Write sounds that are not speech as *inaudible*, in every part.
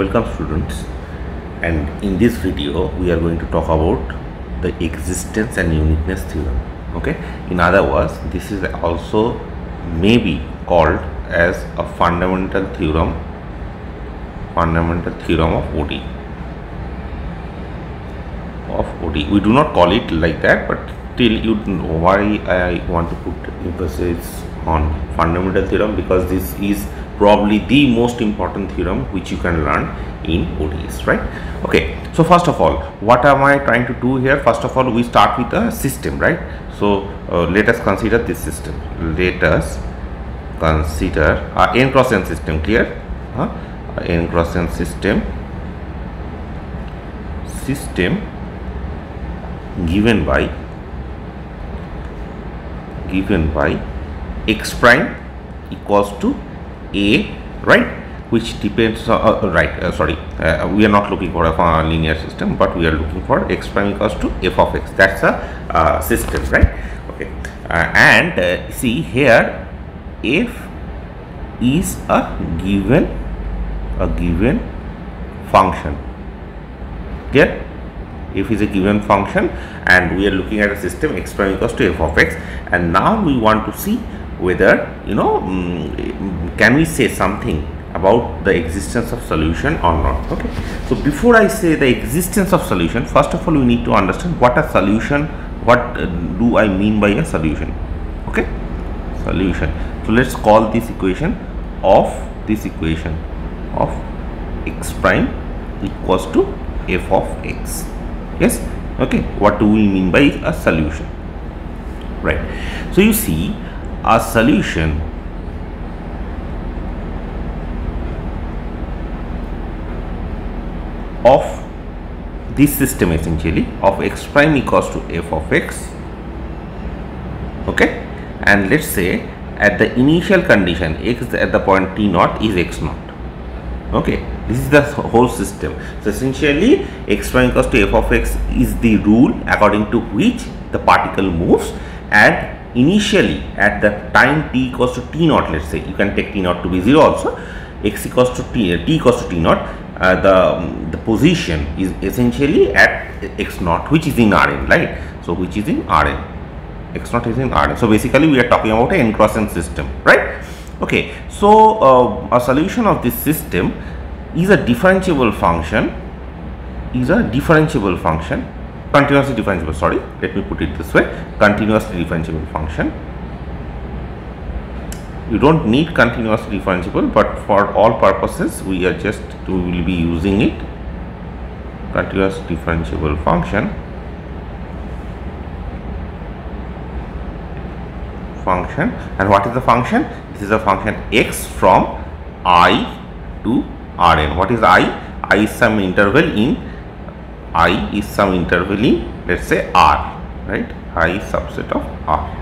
welcome students. And in this video we are going to talk about the existence and uniqueness theorem. Okay? In other words this is also may be called as a fundamental theorem fundamental theorem of ODE of ODE we do not call it like that but still you know why I want to put emphasis on fundamental theorem because this is probably the most important theorem which you can learn in ODEs right? Okay so first of all what am I trying to do here? First of all we start with a system right? So uh, let us consider this system. Let us consider a n cross n system clear? Huh? n cross n system system given by given by x prime equals to a right which depends uh, uh, right uh, sorry uh, we are not looking for a uh, linear system but we are looking for x prime equals to f of x. That's a uh, system right? Okay. And see here f is a given a given function. Clear? F is a given function and we are looking at a system x prime equals to f of x and now we want to see whether you know um, can we say something about the existence of solution or not okay? So before i say the existence of solution first of all we need to understand what a solution what uh, do i mean by a solution okay? Solution. So let's call this equation of this equation of x prime equals to f of x yes? Okay what do we mean by a solution? Right. So you see a solution. Of this system essentially of x prime equals to f of x okay? And let's say at the initial condition x at the point t naught is x naught okay? This is the whole system. So essentially x prime equals to f of x is the rule according to which the particle moves and initially at the time t equals to t naught let's say you can take t naught to be 0 also x equals to t, uh, t equals to t naught uh, the um, the position is essentially at x naught which is in Rn right? So which is in Rn. X naught is in Rn. So basically we are talking about a n cross n system right? Okay so uh, a solution of this system is a differentiable function is a differentiable function continuously differentiable sorry. Let me put it this way. Continuously differentiable function. You don't need continuously differentiable but for all purposes we are just we will be using it. Continuous differentiable function. Function. And what is the function? This is a function x from i to rn what is i? I is some interval in i is some interval in let's say r right? I is subset of r.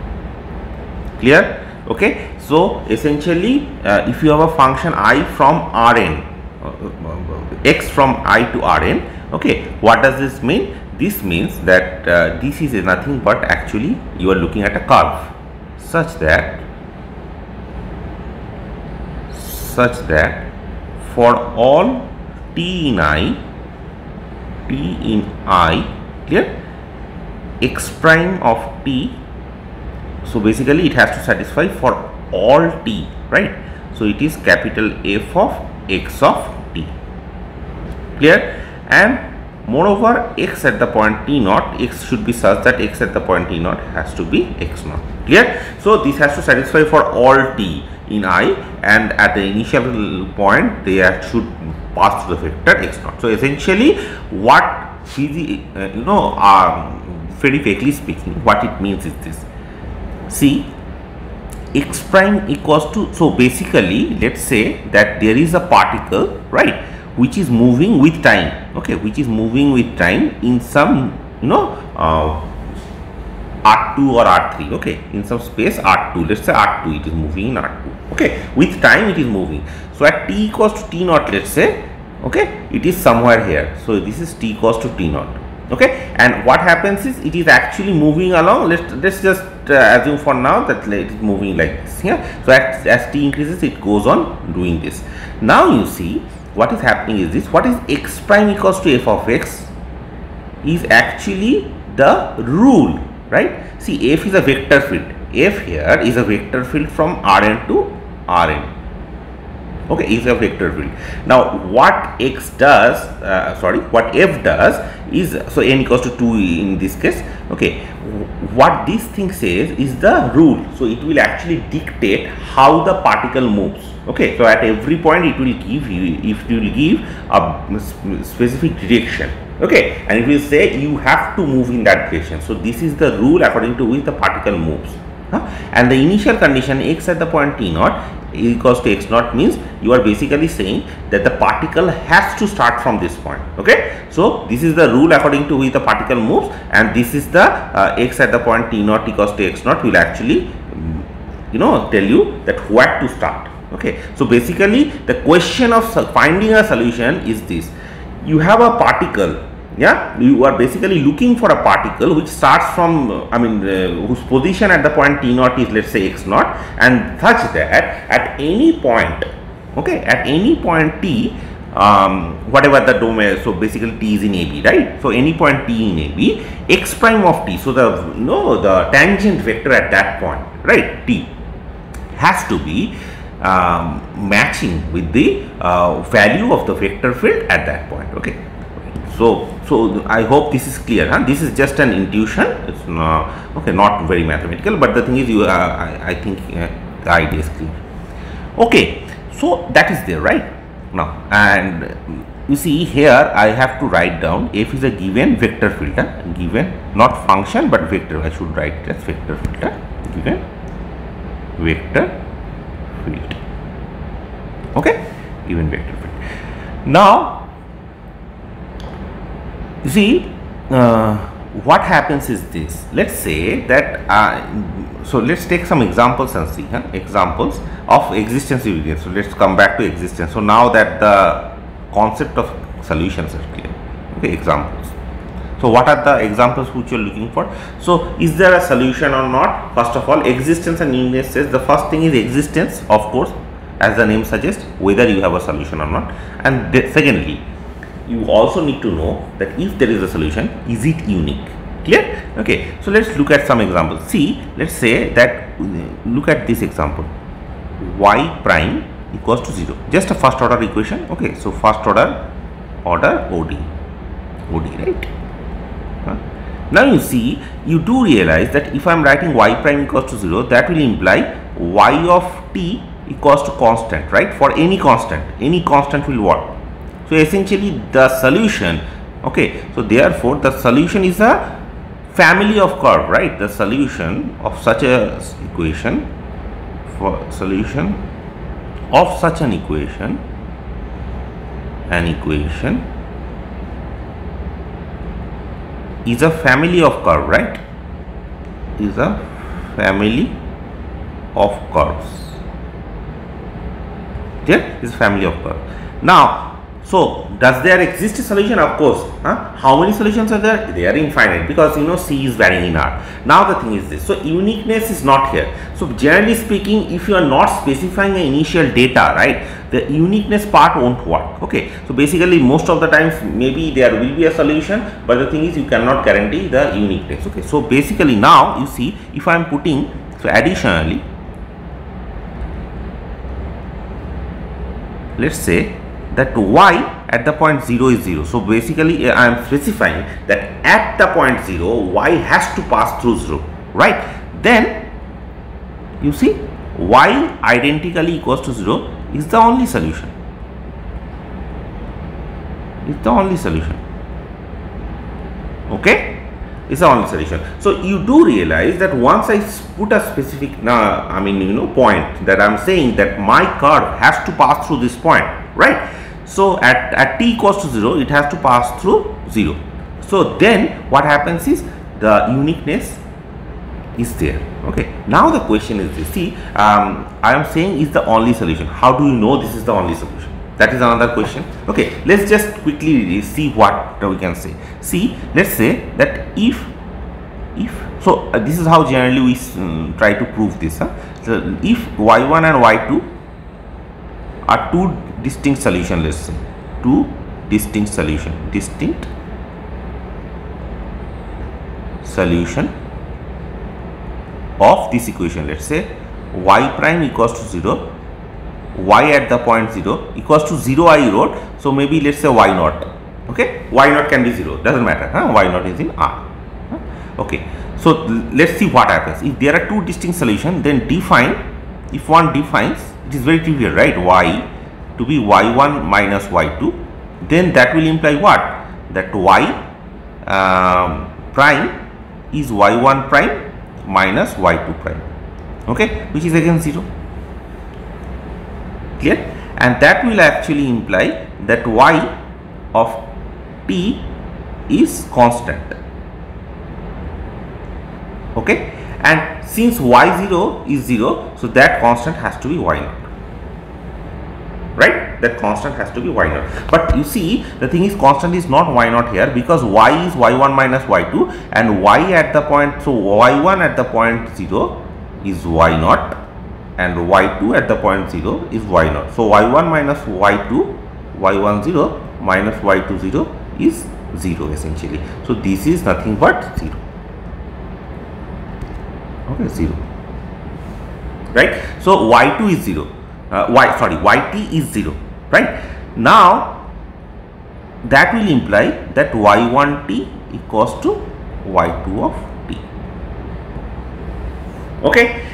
Clear? Okay so essentially uh, if you have a function i from rn uh, x from i to rn okay what does this mean? This means that uh, this is nothing but actually you are looking at a curve such that such that for all t in i t in i clear? X prime of t so basically it has to satisfy for all t right? So it is capital f of x of t clear? And moreover x at the point t naught x should be such that x at the point t naught has to be x naught clear? So this has to satisfy for all t in i and at the initial point they should pass through the vector x naught. So essentially what physi uh, you know um, very vaguely speaking what it means is this see x prime equals to so basically let's say that there is a particle right which is moving with time okay which is moving with time in some you know uh, R2 or R3 okay? In some space R2 let's say R2 it is moving in R2 okay? With time it is moving. So at t equals to t naught let's say okay? It is somewhere here. So this is t equals to t naught okay? And what happens is it is actually moving along. Let's let's just uh, assume for now that it is moving like this here so as, as t increases it goes on doing this. Now you see what is happening is this. What is x prime equals to f of x is actually the rule right? See f is a vector field. F here is a vector field from rn to rn. Okay is a vector field. Now what x does uh, sorry what f does is so n equals to 2 in this case. Okay what this thing says is the rule. So it will actually dictate how the particle moves. Okay so at every point it will give you if it will give a specific direction okay and it will say you have to move in that direction. So this is the rule according to which the particle moves. Huh? and the initial condition x at the point t naught equals to x naught means you are basically saying that the particle has to start from this point. Okay? So this is the rule according to which the particle moves and this is the uh, x at the point t naught equals to x naught will actually mm, you know tell you that where to start. Okay? So basically the question of finding a solution is this you have a particle yeah? You are basically looking for a particle which starts from uh, i mean uh, whose position at the point t naught is let's say x naught and such that at any point okay at any point t um, whatever the domain so basically t is in ab right? So any point t in ab x prime of t so the no the tangent vector at that point right? T has to be um, matching with the uh, value of the vector field at that point okay? So so i hope this is clear huh? this is just an intuition. It's not okay not very mathematical but the thing is you uh, I, I, think uh, the idea is clear. Okay so that is there right? Now and you see here i have to write down f is a given vector field given not function but vector. I should write as vector field given vector field okay given vector field now see, uh, what happens is this. Let's say that, uh, so let's take some examples and see, huh? examples of existence uniqueness. So let's come back to existence. So now that the concept of solutions is clear, okay, examples. So what are the examples which you are looking for? So is there a solution or not? First of all, existence and uniqueness says the first thing is existence, of course, as the name suggests, whether you have a solution or not. And secondly, you also need to know that if there is a solution is it unique? Clear? Okay. So let's look at some examples. See let's say that uh, look at this example. Y prime equals to 0 just a first order equation. Okay. So first order order OD OD right now you see you do realize that if I am writing y prime equals to 0 that will imply y of t equals to constant right? For any constant. Any constant will work so essentially the solution okay? So therefore the solution is a family of curve right? The solution of such a equation for solution of such an equation an equation is a family of curve right? Is a family of curves. Yeah is family of curves. Now so, does there exist a solution? Of course. Huh? How many solutions are there? They are infinite because you know C is varying in R. Now the thing is this. So, uniqueness is not here. So, generally speaking, if you are not specifying an initial data, right, the uniqueness part won't work. Okay. So, basically most of the times maybe there will be a solution, but the thing is you cannot guarantee the uniqueness. Okay. So, basically now you see if I am putting, so additionally, let's say that y at the point 0 is 0. So basically I am specifying that at the point 0 y has to pass through 0 right. Then you see y identically equals to 0 is the only solution. It's the only solution. Okay is the only solution. So you do realize that once I put a specific, uh, I mean, you know, point that I'm saying that my curve has to pass through this point, right? So at, at t equals to 0, it has to pass through 0. So then what happens is the uniqueness is there. Okay. Now the question is this. See, um, I am saying is the only solution. How do you know this is the only solution? That is another question. Okay. Let's just quickly see what we can say. See, let's say that if if so uh, this is how generally we um, try to prove this huh? so if y1 and y2 are two distinct solution let's say two distinct solution. Distinct solution of this equation. Let's say y prime equals to 0 y at the point 0 equals to 0 i wrote so maybe let's say y naught okay? Y naught can be 0 doesn't matter huh? y naught is in r okay. So let's see what happens. If there are two distinct solutions then define if one defines it is very trivial right? Y to be y1 minus y2 then that will imply what? That y um, prime is y1 prime minus y2 prime. Okay? Which is again 0 clear? And that will actually imply that y of t is constant. Okay? And since y0 is 0 so that constant has to be y0 right? That constant has to be y naught. But you see the thing is constant is not y naught here because y is y1 minus y2 and y at the point so y1 at the point 0 is y naught and y2 at the point 0 is y naught. So y1 minus y2 y1 0 minus y2 0 is 0 essentially. So this is nothing but 0 okay 0 right? So y2 is 0 uh, y sorry yt is 0 right? Now that will imply that y1t equals to y2 of t. Okay?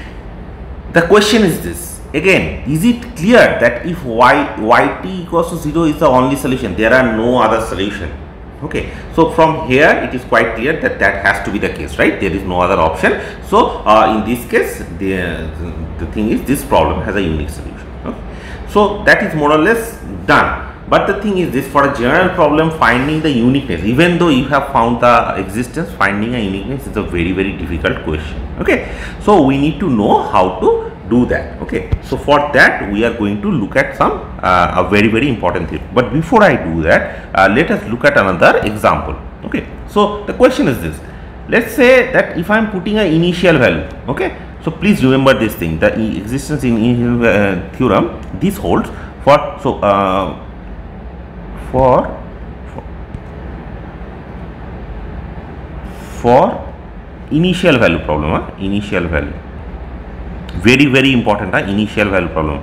The question is this. Again is it clear that if y yt equals to 0 is the only solution there are no other solution? Okay so from here it is quite clear that that has to be the case right? There is no other option. So uh, in this case the, the thing is this problem has a unique solution so that is more or less done. But the thing is this for a general problem finding the uniqueness even though you have found the existence finding a uniqueness is a very very difficult question okay. So we need to know how to do that okay. So for that we are going to look at some uh, a very very important thing but before I do that uh, let us look at another example okay. So the question is this let's say that if I am putting an initial value okay so please remember this thing the existence in initial uh, theorem this holds for so uh, for, for initial value problem huh? initial value very very important huh? initial value problem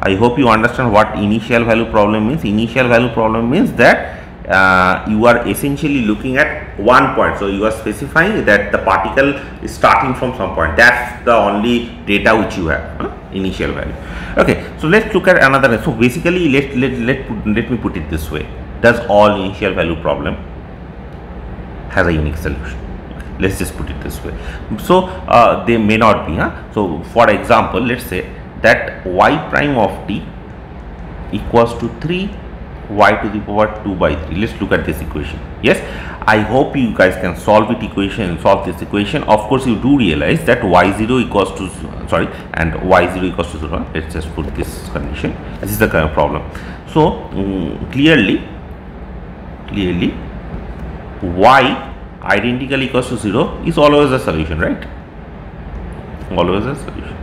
i hope you understand what initial value problem means initial value problem means that uh, you are essentially looking at one point. So you are specifying that the particle is starting from some point. That's the only data which you have huh? initial value. Okay so let's look at another. So basically let let let, put, let me put it this way. Does all initial value problem has a unique solution? Let's just put it this way. So uh, they may not be huh? so for example let's say that y prime of t equals to 3 y to the power 2 by 3 let's look at this equation. Yes i hope you guys can solve it equation solve this equation. Of course you do realize that y0 equals to sorry and y0 equals to 0 let's just put this condition. This is the kind of problem. So um, clearly clearly y identical equals to 0 is always a solution right? Always a solution.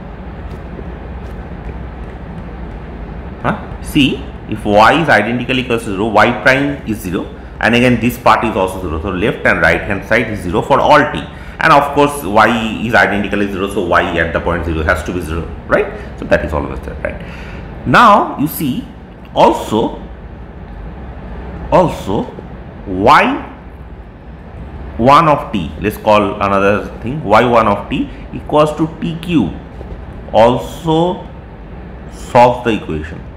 Huh? see if y is identical equals to 0 y prime is 0 and again this part is also 0 so left and right hand side is 0 for all t. And of course y is identically 0 so y at the point 0 has to be 0 right? So that is always there right? Now you see also also y 1 of t let's call another thing y1 of t equals to t cube. Also solves the equation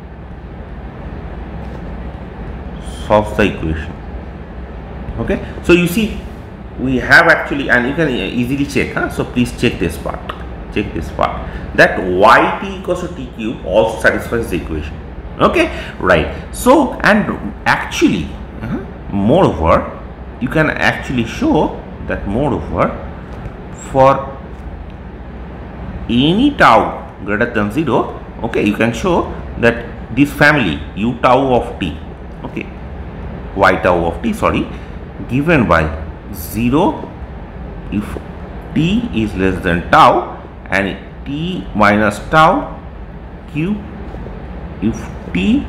solves the equation. Okay? So you see we have actually and you can easily check huh? so please check this part. Check this part. That yt equals to t cube also satisfies the equation. Okay? Right. So and actually uh, moreover you can actually show that moreover for any tau greater than 0 okay you can show that this family u tau of t okay y tau of t sorry given by 0 if t is less than tau and t minus tau q if t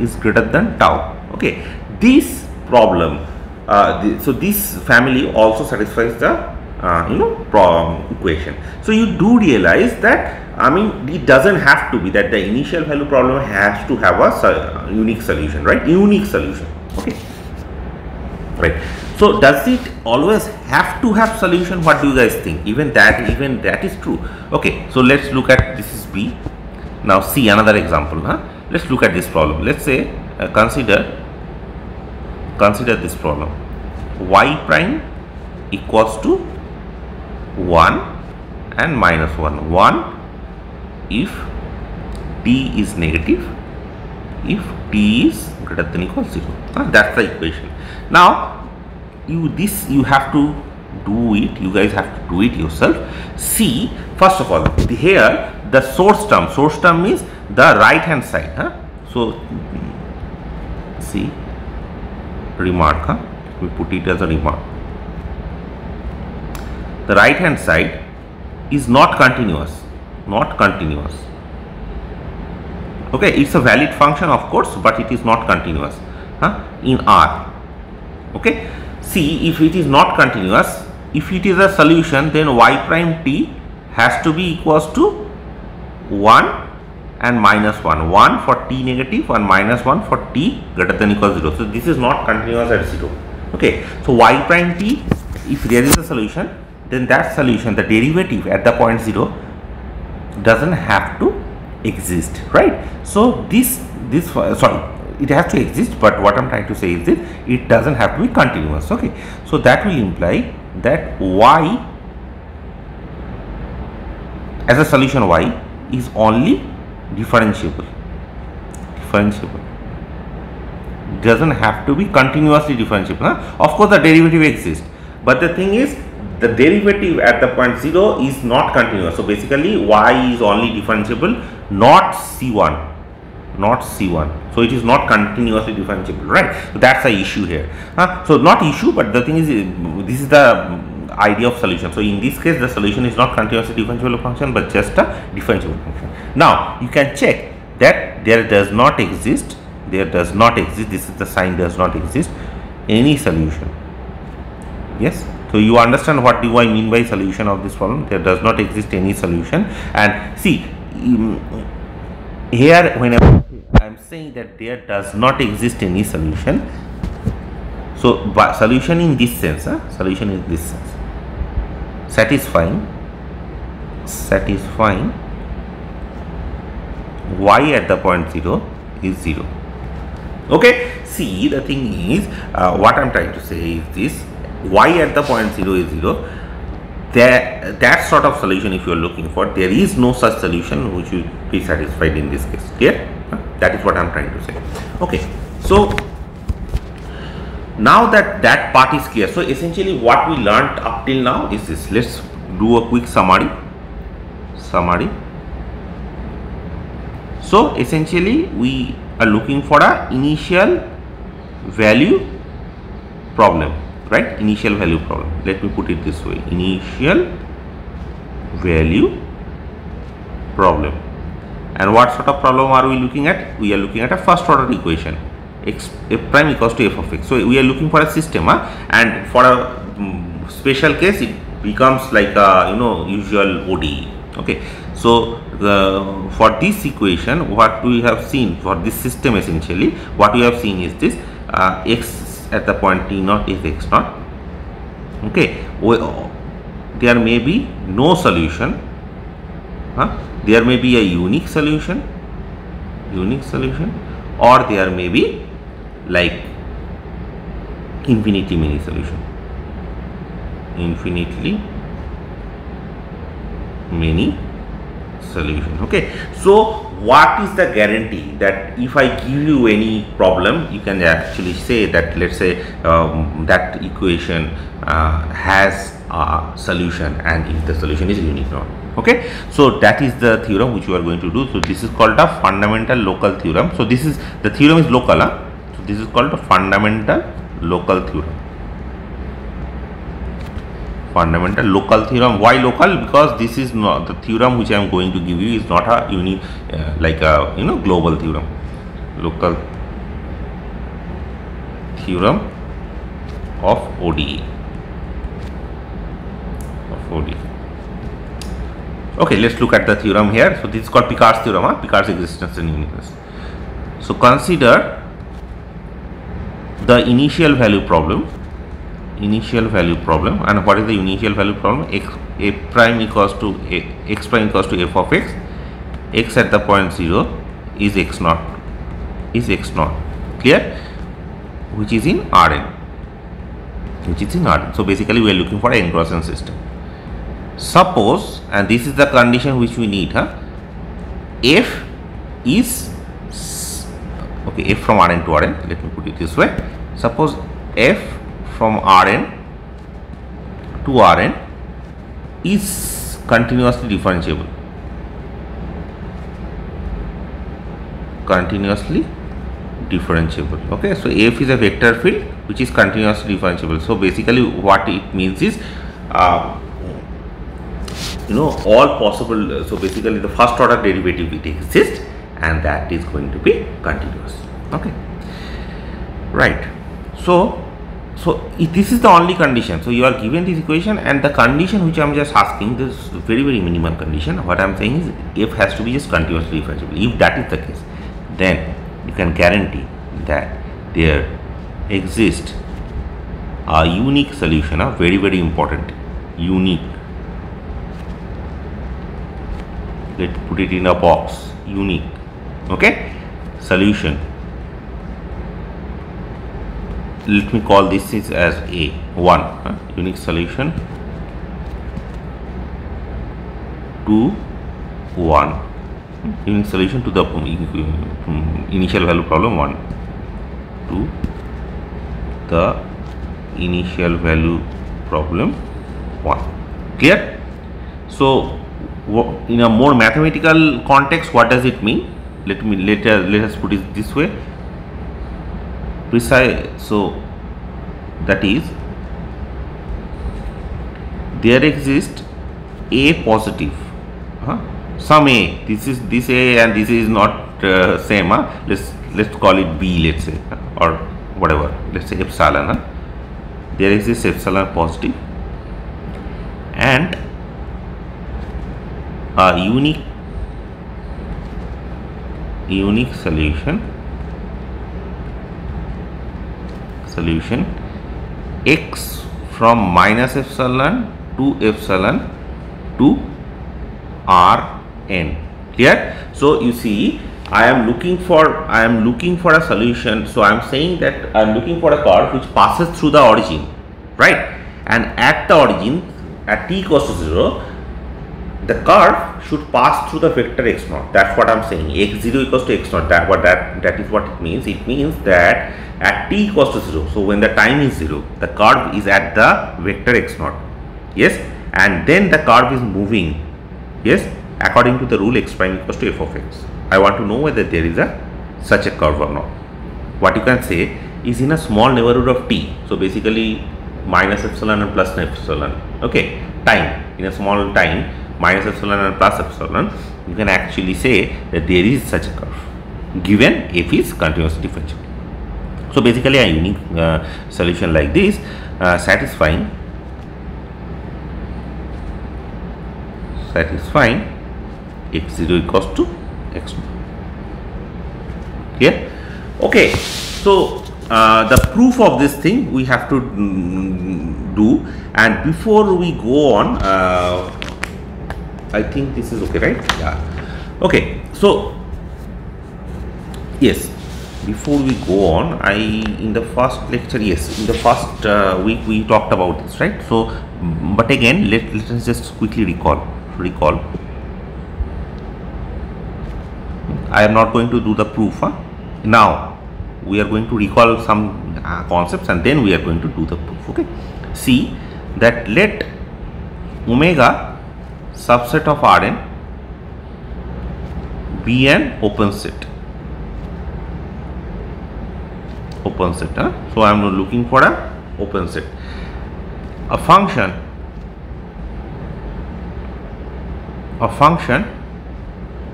is greater than tau. Okay this problem uh, so this family also satisfies the uh, you know problem equation. So you do realize that I mean it doesn't have to be that the initial value problem has to have a unique solution right? Unique solution okay *laughs* right. So does it always have to have solution? What do you guys think? Even that even that is true. Okay so let's look at this is b. Now see another example huh? let's look at this problem. Let's say uh, consider consider this problem. Y prime equals to 1 and minus 1 1 if t is negative if t is greater than equal 0 uh, that's the equation. Now you this you have to do it you guys have to do it yourself. See first of all here the source term source term means the right hand side huh? so see remark huh? we put it as a remark. The right hand side is not continuous not continuous okay it's a valid function of course but it is not continuous huh? in R. Okay see if it is not continuous if it is a solution then y prime t has to be equals to 1 and minus 1 1 for t negative and minus 1 for t greater than equal 0 so this is not continuous at 0 okay so y prime t if there is a solution then that solution the derivative at the point 0 doesn't have to exist right so this this uh, sorry it has to exist but what i'm trying to say is that it doesn't have to be continuous okay so that will imply that y as a solution y is only differentiable differentiable doesn't have to be continuously differentiable huh? of course the derivative exists but the thing is the derivative at the point 0 is not continuous. So, basically y is only differentiable not c1 not c1. So, it is not continuously differentiable right. So, that is the issue here. Huh? So, not issue but the thing is this is the idea of solution. So, in this case the solution is not continuously differentiable function but just a differentiable function. Now, you can check that there does not exist there does not exist this is the sign does not exist any solution yes so you understand what do I mean by solution of this problem? There does not exist any solution and see here whenever I am saying that there does not exist any solution. So solution in this sense, huh? solution in this sense, satisfying, satisfying y at the point 0 is 0 okay see the thing is uh, what i'm trying to say is this y at the point 0 is 0 that that sort of solution if you are looking for there is no such solution which will be satisfied in this case. Clear? That is what i'm trying to say. Okay. So now that that part is clear so essentially what we learned up till now is this. Let's do a quick summary. Summary. So essentially we are looking for a initial value problem right? Initial value problem. Let me put it this way. Initial value problem. And what sort of problem are we looking at? We are looking at a first order equation. X f prime equals to f of x. So we are looking for a system huh? and for a um, special case it becomes like a you know usual ODE okay? So the, for this equation what we have seen for this system essentially what we have seen is this uh, x at the point t naught is x naught. Okay there may be no solution huh? there may be a unique solution unique solution or there may be like infinity many solution. Infinitely many solution okay? So what is the guarantee that if I give you any problem you can actually say that let's say um, that equation uh, has a solution and if the solution is unique or okay? So that is the theorem which you are going to do. So this is called a fundamental local theorem. So this is the theorem is local huh? so this is called a fundamental local theorem fundamental local theorem. Why local? Because this is not the theorem which i am going to give you is not a unique uh, like a you know global theorem. Local theorem of ODE of ODE okay let's look at the theorem here. So this is called Picard's theorem huh? Picard's existence and uniqueness so consider the initial value problem initial value problem. And what is the initial value problem? X a prime equals to a, x prime equals to f of x. X at the point 0 is x naught is x naught. Clear? Which is in Rn. Which is in Rn. So basically we are looking for n cross system. Suppose and this is the condition which we need huh? F is okay f from Rn to Rn. Let me put it this way. Suppose f from Rn to Rn is continuously differentiable. Continuously differentiable. Okay so f is a vector field which is continuously differentiable. So basically what it means is uh, you know all possible so basically the first order derivative it exists and that is going to be continuous. Okay. Right. So so this is the only condition. So you are given this equation and the condition which i am just asking this very very minimal condition what i am saying is f has to be just continuously differentiable if that is the case then you can guarantee that there exists a unique solution a very very important unique let's put it in a box unique okay solution let me call this is as a one unique solution. To one. Unique solution to the um, initial value problem one. To the initial value problem one. Clear? So in a more mathematical context what does it mean? Let me let, uh, let us put it this way precise so that is there exists a positive huh? some a this is this a and this is not uh, same huh? let's let's call it b let's say or whatever let's say epsilon huh? there exists epsilon positive and a unique unique solution solution. X from minus epsilon to epsilon to r n. Clear? So you see i am looking for i am looking for a solution. So i am saying that i am looking for a curve which passes through the origin right? And at the origin at t equals to 0 the curve should pass through the vector x naught. That's what i'm saying. X0 equals to x naught. That what that that is what it means. It means that at t equals to 0 so when the time is 0 the curve is at the vector x naught. Yes? And then the curve is moving. Yes? According to the rule x prime equals to f of x. I want to know whether there is a such a curve or not. What you can say is in a small neighborhood of t. So basically minus epsilon and plus epsilon. Okay? Time. In a small time minus epsilon and plus epsilon you can actually say that there is such a curve. Given f is continuously differentiable so basically a unique uh, solution like this uh, satisfying satisfying x0 equals to x here okay. So uh, the proof of this thing we have to mm, do. And before we go on uh, I think this is okay right? Yeah. Okay. So yes before we go on i in the first lecture yes in the first uh, week we talked about this right? So but again let, let us just quickly recall recall. I am not going to do the proof huh? now we are going to recall some uh, concepts and then we are going to do the proof okay? See that let omega subset of rn be an open set open set huh? so i am looking for a open set. A function a function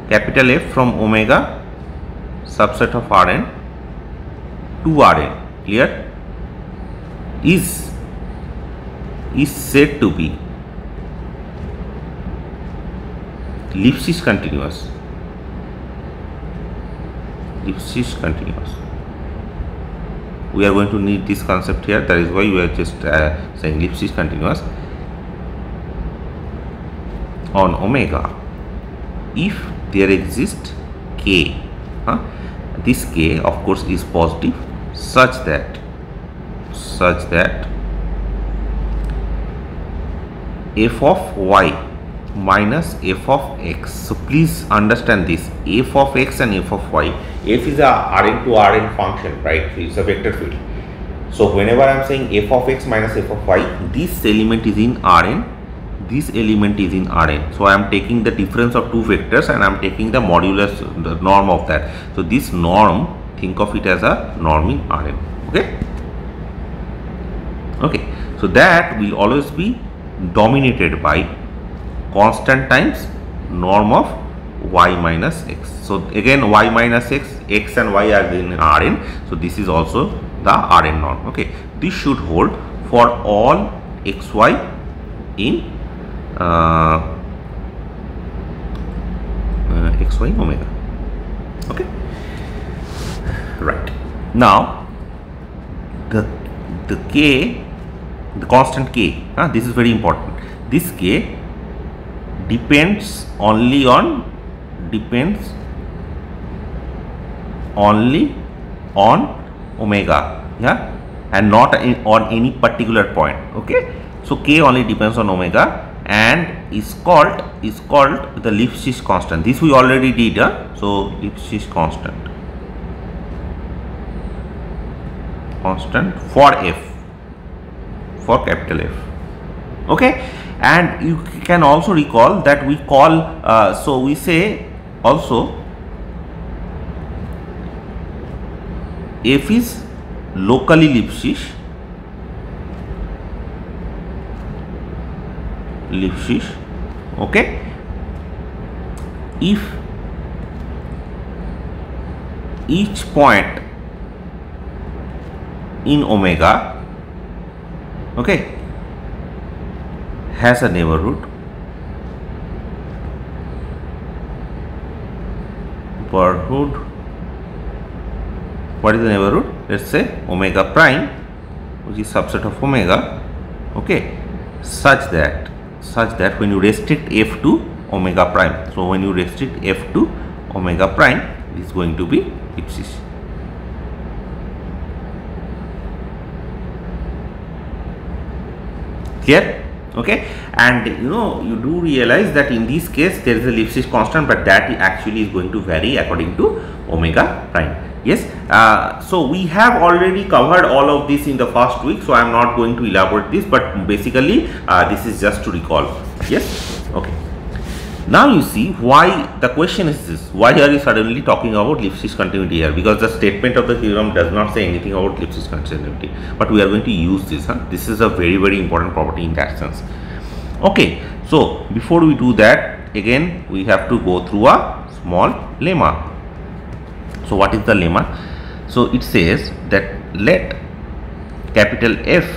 capital F from omega subset of Rn to Rn clear? Is is said to be Lipschitz continuous. Lipschitz continuous we are going to need this concept here. That is why we are just uh, saying Lipschitz continuous on omega. If there exists k huh? this k of course is positive such that such that f of y minus f of x. So please understand this. F of x and f of y f is a rn to rn function right? It's a vector field. So whenever i'm saying f of x minus f of y this element is in rn this element is in rn so i am taking the difference of two vectors and i am taking the modulus the norm of that. So this norm think of it as a norm in rn okay? Okay. So that will always be dominated by constant times norm of y minus x. So again y minus x x and y are in rn. So this is also the rn norm. Okay. This should hold for all xy in uh, uh, xy omega. Okay. Right. Now the the k the constant k uh, this is very important. This k depends only on depends only on omega yeah? And not on any particular point okay? So k only depends on omega and is called is called the Lipschitz constant. This we already did huh? so Lipschitz constant. Constant for f for capital F okay? And you can also recall that we call uh, so we say also F is locally Lipschitz. Lipschitz. Okay. If each point in omega okay has a neighborhood neighborhood what is the neighborhood? Let's say omega prime which is subset of omega. Okay. Such that such that when you restrict f to omega prime. So when you restrict f to omega prime is going to be Lipschitz. Clear okay? And you know you do realize that in this case there is a Lipschitz constant but that actually is going to vary according to omega prime. Yes? Uh, so we have already covered all of this in the first week so i am not going to elaborate this but basically uh, this is just to recall. Yes? Okay now you see why the question is this. Why are you suddenly talking about Lipschitz continuity here? Because the statement of the theorem does not say anything about Lipschitz continuity. But we are going to use this huh? this is a very very important property in that sense. Okay so before we do that again we have to go through a small lemma. So what is the lemma? So it says that let capital F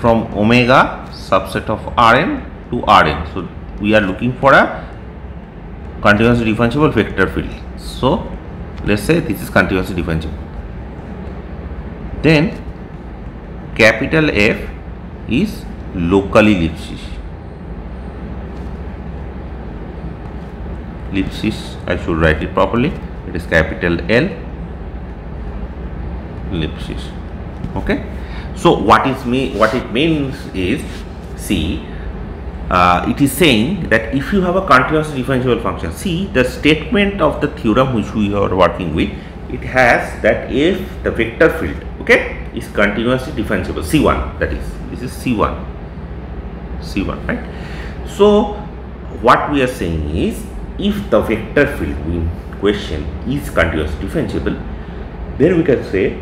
from omega subset of Rn to Rn. So we are looking for a continuously differentiable vector field. So, let us say this is continuously differentiable. Then capital F is locally Lipschitz. Lipschitz, I should write it properly. It is capital L Lipschitz. Okay. So what is me? What it means is, see, uh, it is saying that if you have a continuously differentiable function, see the statement of the theorem which we are working with, it has that if the vector field, okay, is continuously differentiable, C1 that is, this is C1, C1, right. So, what we are saying is, if the vector field in question is continuously differentiable, then we can say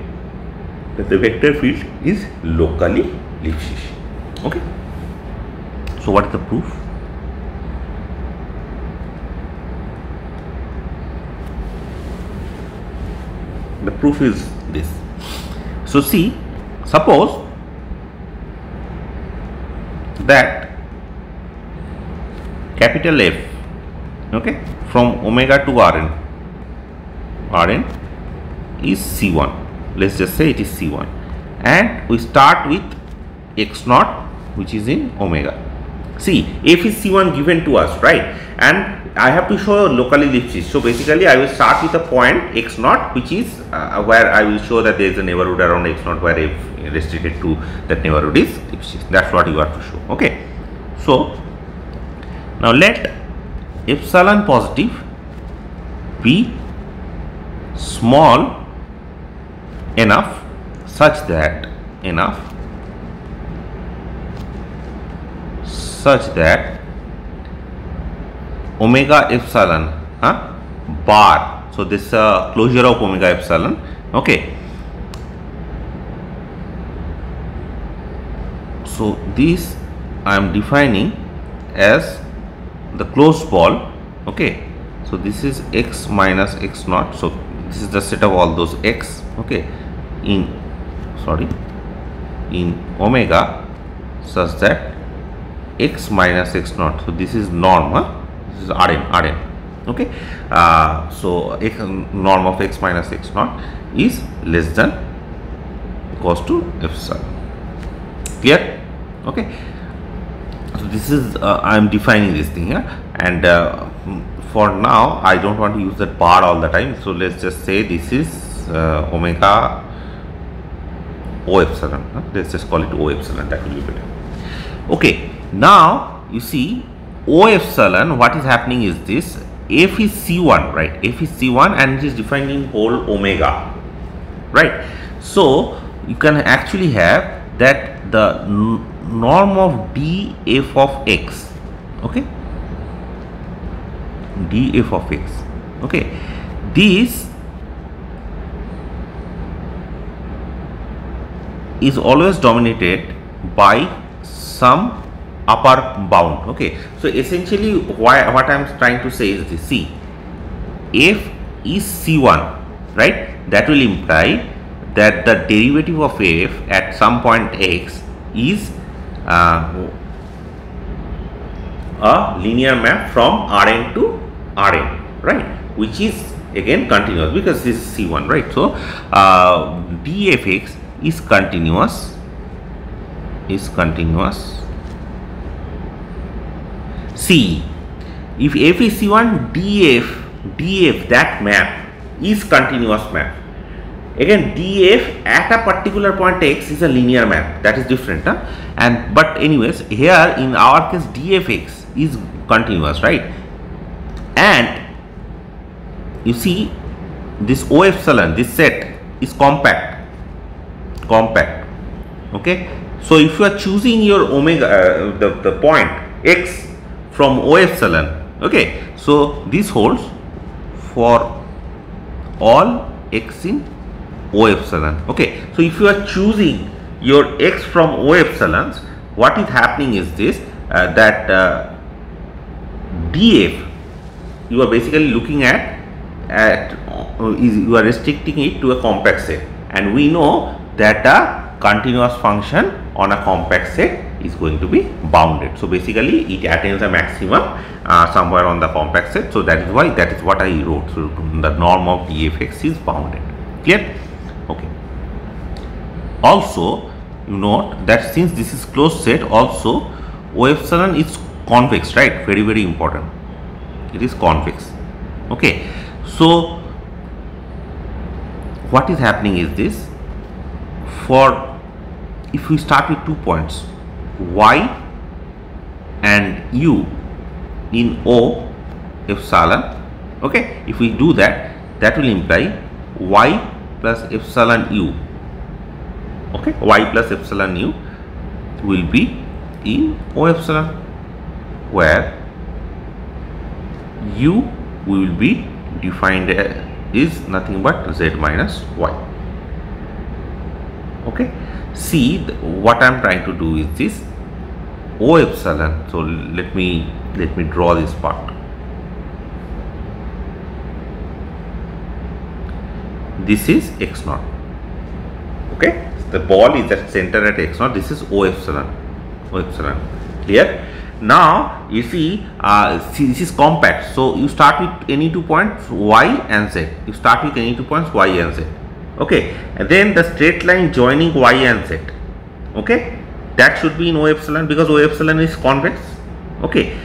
that the vector field is locally Lipschitz, okay. So what is the proof? The proof is this. So see, suppose that capital F okay from omega to Rn Rn is C1 let's just say it is C1 and we start with x naught which is in omega see f is C1 given to us right and I have to show local Lipschitz. So basically I will start with a point x naught which is uh, where I will show that there is a neighborhood around x naught where f restricted to that neighborhood is Lipschitz. That's what you have to show. Okay. So now let epsilon positive be small enough such that enough such that omega epsilon huh, bar. So this uh, closure of omega epsilon. Okay. So this I am defining as the closed ball. Okay. So this is x minus x naught. So this is the set of all those x. Okay. In sorry in omega such that x minus x naught. So this is norm. Huh? this is Rn, Rn. Okay, uh, so x, norm of x minus x naught is less than equals to epsilon. Clear? Okay. So this is uh, I am defining this thing here, and uh, for now I don't want to use that bar all the time. So let's just say this is uh, omega O epsilon. Huh? Let's just call it O epsilon. That will be better. Okay. Now you see O epsilon, what is happening is this F is C1, right? F is C1 and it is defined in whole omega, right? So you can actually have that the norm of df of x, okay? df of x, okay? This is always dominated by some upper bound okay? So essentially why what i'm trying to say is this. See f is c1 right that will imply that the derivative of f at some point x is uh, a linear map from Rn to Rn right? Which is again continuous because this is C1 right? So uh, dfx is continuous is continuous C. If f is C1, df, df that map is continuous map. Again df at a particular point x is a linear map that is different huh? and but anyways here in our case dfx is continuous right and you see this O epsilon this set is compact compact okay so if you are choosing your omega uh, the, the point x from O epsilon. Okay, so this holds for all x in O epsilon. Okay, so if you are choosing your x from O epsilons, what is happening is this uh, that uh, df you are basically looking at at uh, is you are restricting it to a compact set and we know that a continuous function on a compact set is going to be bounded. So basically it attains a maximum uh, somewhere on the compact set. So that is why that is what I wrote. So the norm of dfx is bounded. Clear? Okay. Also you note that since this is closed set also O epsilon is convex right very very important it is convex okay so what is happening is this for if we start with two points y and u in O epsilon okay if we do that that will imply y plus epsilon u. Okay y plus epsilon u will be in O epsilon where u will be defined is nothing but z minus y. Okay see what i'm trying to do is this O epsilon. So let me let me draw this part. This is x naught. Okay, the ball is at center at x naught. This is O epsilon. O epsilon. clear now you see, uh, see this is compact so you start with any two points y and z you start with any two points y and z okay and then the straight line joining y and z okay that should be in o epsilon because o epsilon is convex. Okay.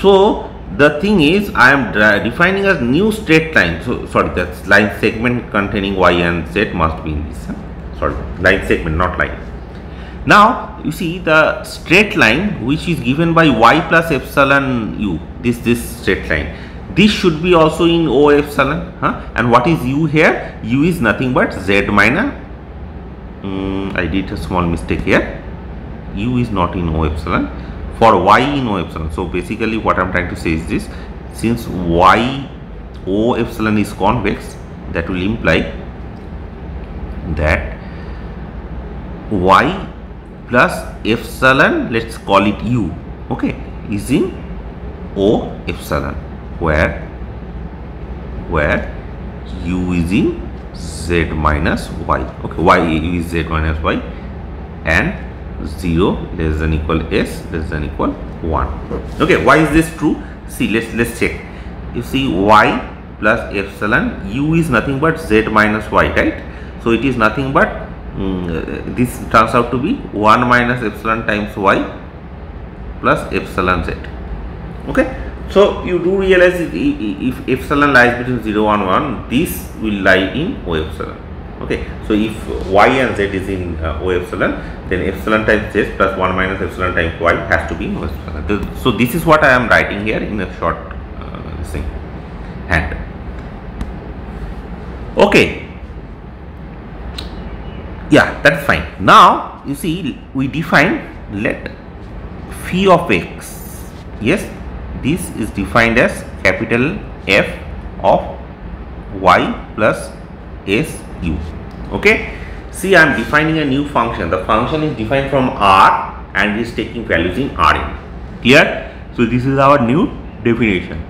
So the thing is I am defining a new straight line. So sorry that line segment containing y and z must be in this huh? sorry line segment not line. Now you see the straight line which is given by y plus epsilon u. This this straight line. This should be also in o epsilon huh? and what is u here? U is nothing but z minus um, I did a small mistake here u is not in o epsilon for y in o epsilon. So basically what i'm trying to say is this. Since y o epsilon is convex that will imply that y plus epsilon let's call it u okay is in o epsilon where where u is in z minus y okay y is z minus y and 0 less than equal s less than equal 1 okay why is this true? See let's let's check. You see y plus epsilon u is nothing but z minus y right? So it is nothing but um, this turns out to be 1 minus epsilon times y plus epsilon z. Okay? So you do realize if, if epsilon lies between 0 and 1 this will lie in o epsilon okay so if y and z is in uh, o epsilon then epsilon times z plus 1 minus epsilon times y has to be o epsilon. So this is what i am writing here in a short uh, thing. Hand okay. Yeah that's fine. Now you see we define let phi of x yes this is defined as capital f of y plus s u okay? See i am defining a new function. The function is defined from r and is taking values in rn. Clear? So this is our new definition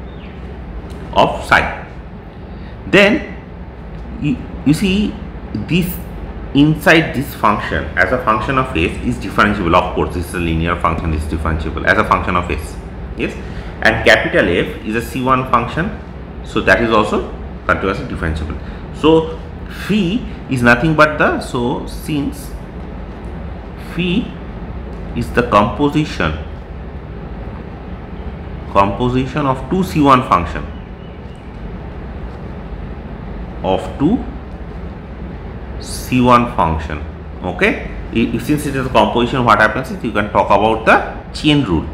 of psi then you, you see this inside this function as a function of s is differentiable. Of course this is a linear function is differentiable as a function of s. Yes? And capital f is a c1 function so that is also continuously differentiable. So phi is nothing but the so since phi is the composition composition of two c1 function of two c1 function okay? If since it is a composition what happens is you can talk about the chain rule.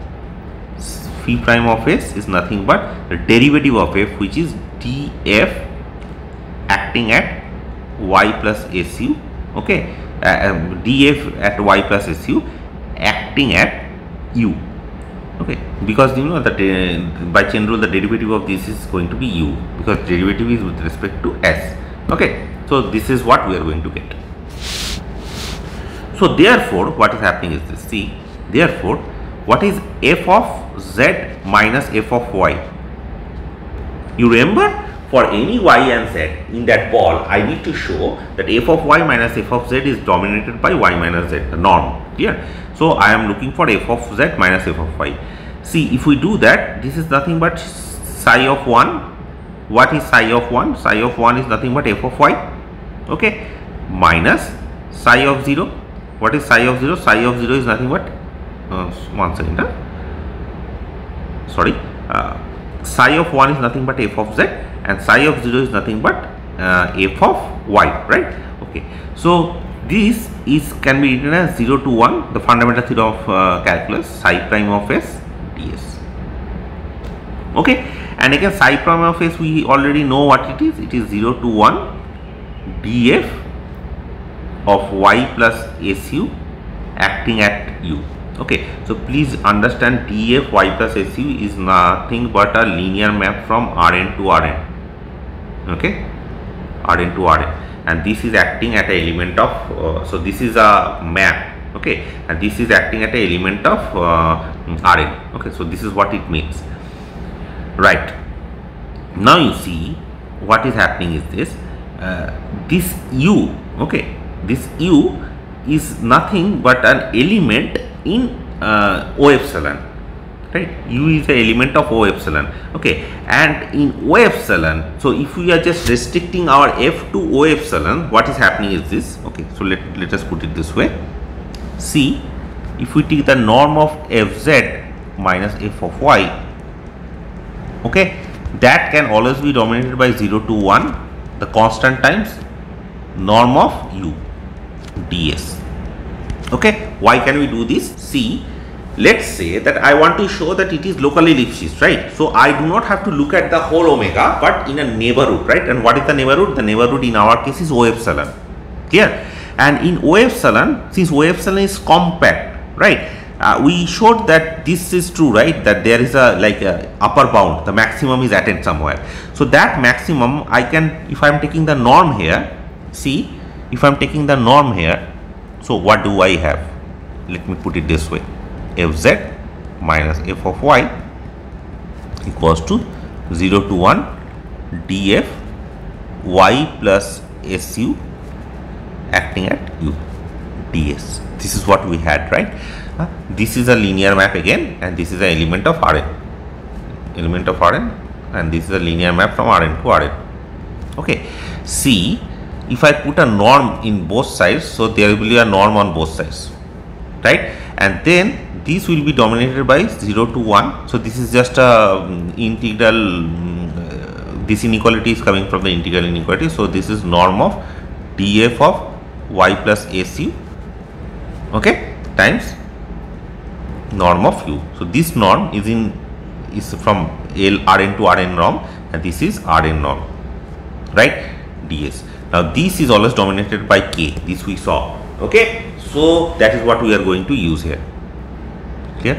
Phi prime of s is nothing but the derivative of f which is df acting at y plus su okay? Uh, um, df at y plus su acting at u okay? Because you know that uh, by chain rule the derivative of this is going to be u because derivative is with respect to s okay? So this is what we are going to get. So therefore what is happening is this. See therefore what is f of z minus f of y? You remember for any y and z in that ball I need to show that f of y minus f of z is dominated by y minus z the norm clear? So I am looking for f of z minus f of y. See if we do that this is nothing but psi of 1 what is psi of 1 psi of 1 is nothing but f of y okay? Minus psi of 0 what is psi of 0 psi of 0 is nothing but uh, one second huh? sorry uh, psi of 1 is nothing but f of z and psi of 0 is nothing but uh, f of y right? Okay. So this is can be written as 0 to 1 the fundamental theorem of uh, calculus psi prime of s ds. Okay. And again psi prime of s we already know what it is. It is 0 to 1 df of y plus su acting at u. Okay. So please understand df y plus su is nothing but a linear map from rn to rn okay? Rn to rn and this is acting at a element of uh, so this is a map okay? And this is acting at a element of uh, rn okay? So this is what it means. Right. Now you see what is happening is this. Uh, this u okay? This u is nothing but an element in uh, o epsilon right? U is the element of o epsilon. Okay. And in o epsilon so if we are just restricting our f to o epsilon what is happening is this. Okay. So let, let us put it this way. See if we take the norm of fz minus f of y okay that can always be dominated by 0 to 1 the constant times norm of u ds okay. Why can we do this? See let's say that I want to show that it is locally Lipschitz, right? So I do not have to look at the whole omega, but in a neighborhood, right? And what is the neighborhood? The neighborhood in our case is O epsilon, clear? And in O epsilon, since O epsilon is compact, right? Uh, we showed that this is true, right? That there is a like a upper bound, the maximum is attained somewhere. So that maximum, I can, if I am taking the norm here, see, if I am taking the norm here, so what do I have? Let me put it this way fz minus f of y equals to 0 to 1 df y plus su acting at u ds this is what we had right? Uh, this is a linear map again and this is an element of rn element of rn and this is a linear map from rn to rn okay. See if i put a norm in both sides so there will be a norm on both sides right? And then these will be dominated by 0 to 1 so this is just a um, integral um, this inequality is coming from the integral inequality. So this is norm of df of y plus su okay times norm of u. So this norm is in is from l rn to rn norm and this is rn norm right? Ds. Now this is always dominated by k this we saw okay? So that is what we are going to use here clear?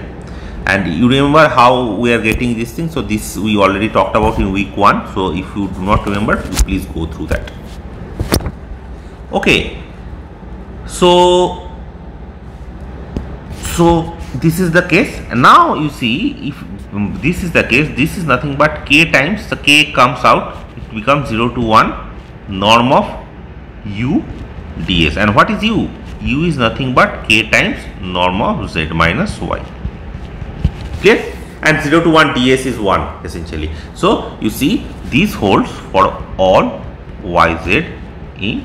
And you remember how we are getting this thing? So this we already talked about in week one. So if you do not remember please go through that. Okay. So so this is the case. And now you see if this is the case this is nothing but k times the k comes out. It becomes 0 to 1 norm of u ds and what is u u is nothing but k times norm of z minus y. Clear and 0 to 1 ds is 1 essentially. So you see this holds for all yz in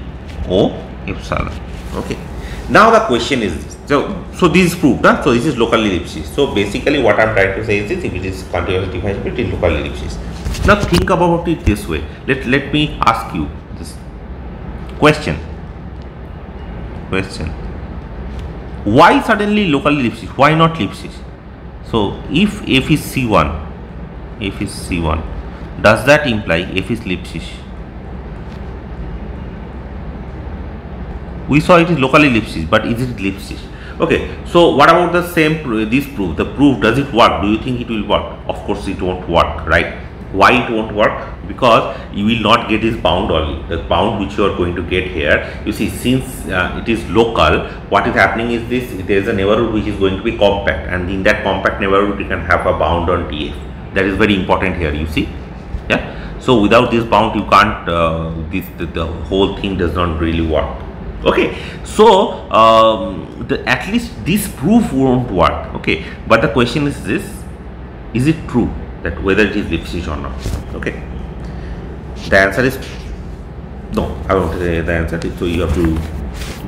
o epsilon. Okay? Now the question is so so this is proved huh? so this is locally Lipschitz so basically what i'm trying to say is this if it is continuous differentiable it is locally Lipschitz now think about it this way. Let let me ask you this question question. Why suddenly locally Lipschitz why not Lipschitz so if f is c1 f is c1 does that imply f is Lipschitz we saw it is locally Lipschitz but is it Lipschitz okay so what about the same this proof? The proof does it work? Do you think it will work? Of course it won't work right why it won't work? Because you will not get this bound only the bound which you are going to get here. You see since uh, it is local what is happening is this there is a neighborhood which is going to be compact and in that compact neighborhood you can have a bound on df that is very important here you see. Yeah? So without this bound you can't uh, this the, the, whole thing does not really work. Okay? So um, the, at least this proof won't work. Okay? But the question is this is it true that whether it is Lipschitz or not. Okay. The answer is no. I won't say the answer. Is so you have to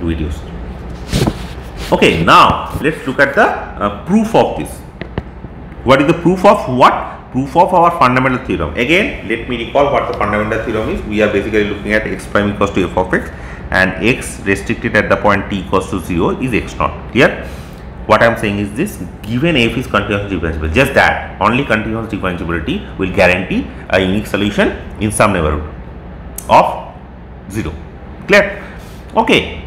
do it yourself. Okay. Now let's look at the uh, proof of this. What is the proof of what? Proof of our fundamental theorem. Again, let me recall what the fundamental theorem is. We are basically looking at x prime equals to f of x and x restricted at the point t equals to 0 is x naught. Clear? What I am saying is this given f is continuous differentiable just that only continuous differentiability will guarantee a unique solution in some neighborhood of 0 clear? Okay.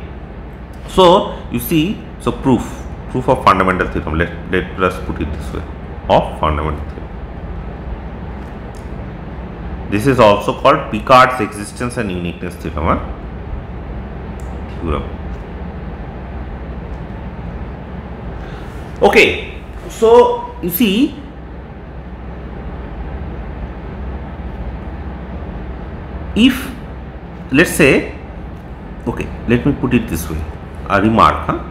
So you see so proof proof of fundamental theorem. Let, let us put it this way of fundamental theorem. This is also called Picard's existence and uniqueness theorem huh? theorem okay so you see if let's say okay let me put it this way a remark huh?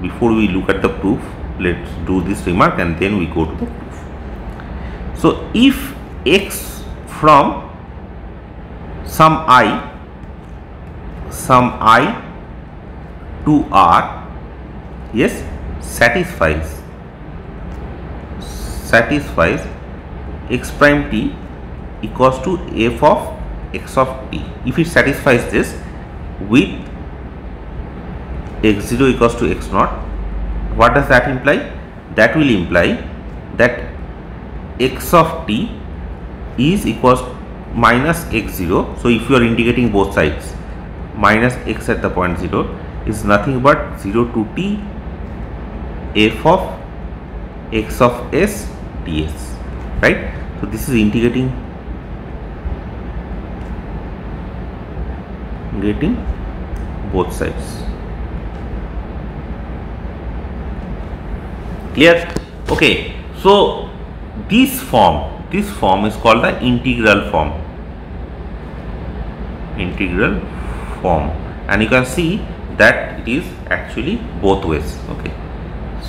before we look at the proof let's do this remark and then we go to the proof so if x from some i some i to r yes satisfies satisfies x prime t equals to f of x of t. If it satisfies this with x0 equals to x naught what does that imply? That will imply that x of t is equals minus x0 so if you are integrating both sides minus x at the point 0 is nothing but 0 to t f of x of s ds right? So this is integrating getting both sides. Clear? Okay. So this form this form is called the integral form. Integral form. And you can see that it is actually both ways. Okay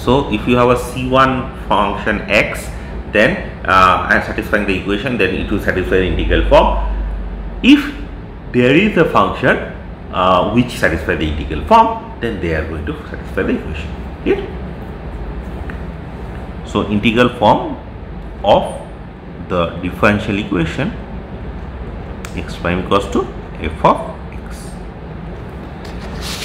so if you have a c1 function x then uh, and satisfying the equation then it will satisfy the integral form. If there is a function uh, which satisfy the integral form then they are going to satisfy the equation. Clear? So integral form of the differential equation x prime equals to f of x.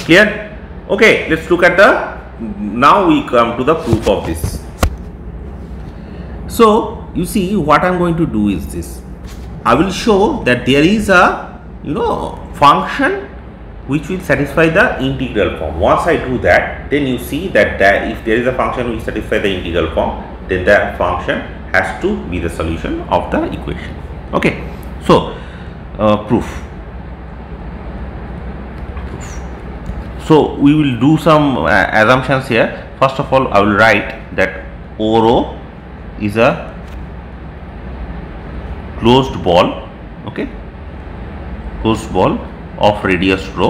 Clear? Okay let's look at the now we come to the proof of this so you see what i'm going to do is this i will show that there is a you know function which will satisfy the integral form. Once I do that, then you see that, that if there is a function which satisfy the integral form, then that function has to be the solution of the equation. Okay. So, uh, proof. So, we will do some uh, assumptions here. First of all, I will write that O rho is a closed ball. Okay closed ball of radius rho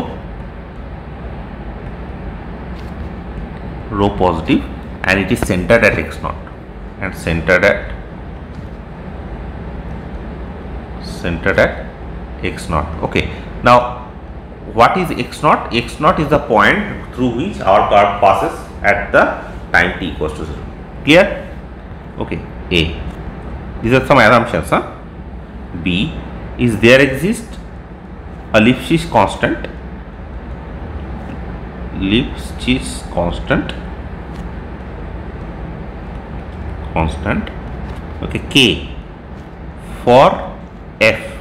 rho positive and it is centered at x naught and centered at centered at x naught okay now what is x naught? x naught is the point through which our curve passes at the time t equals to 0 clear? Okay. A. These are some assumptions huh? b. Is there exist a Lipschitz constant? Lipschitz constant. Constant. Okay k. For f.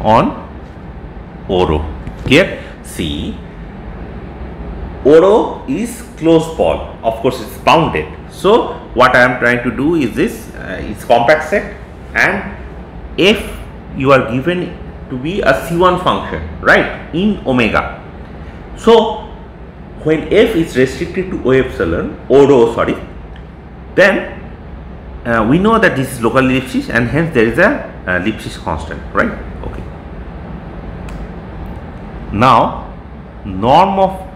On O rho. Here see O rho is closed ball. Of course it's bounded. So what i am trying to do is this. Uh, it's compact set. And if you are given to be a C1 function, right, in omega. So, when f is restricted to O epsilon, or rho, sorry, then uh, we know that this is locally Lipschitz and hence there is a uh, Lipschitz constant, right? Okay. Now, norm of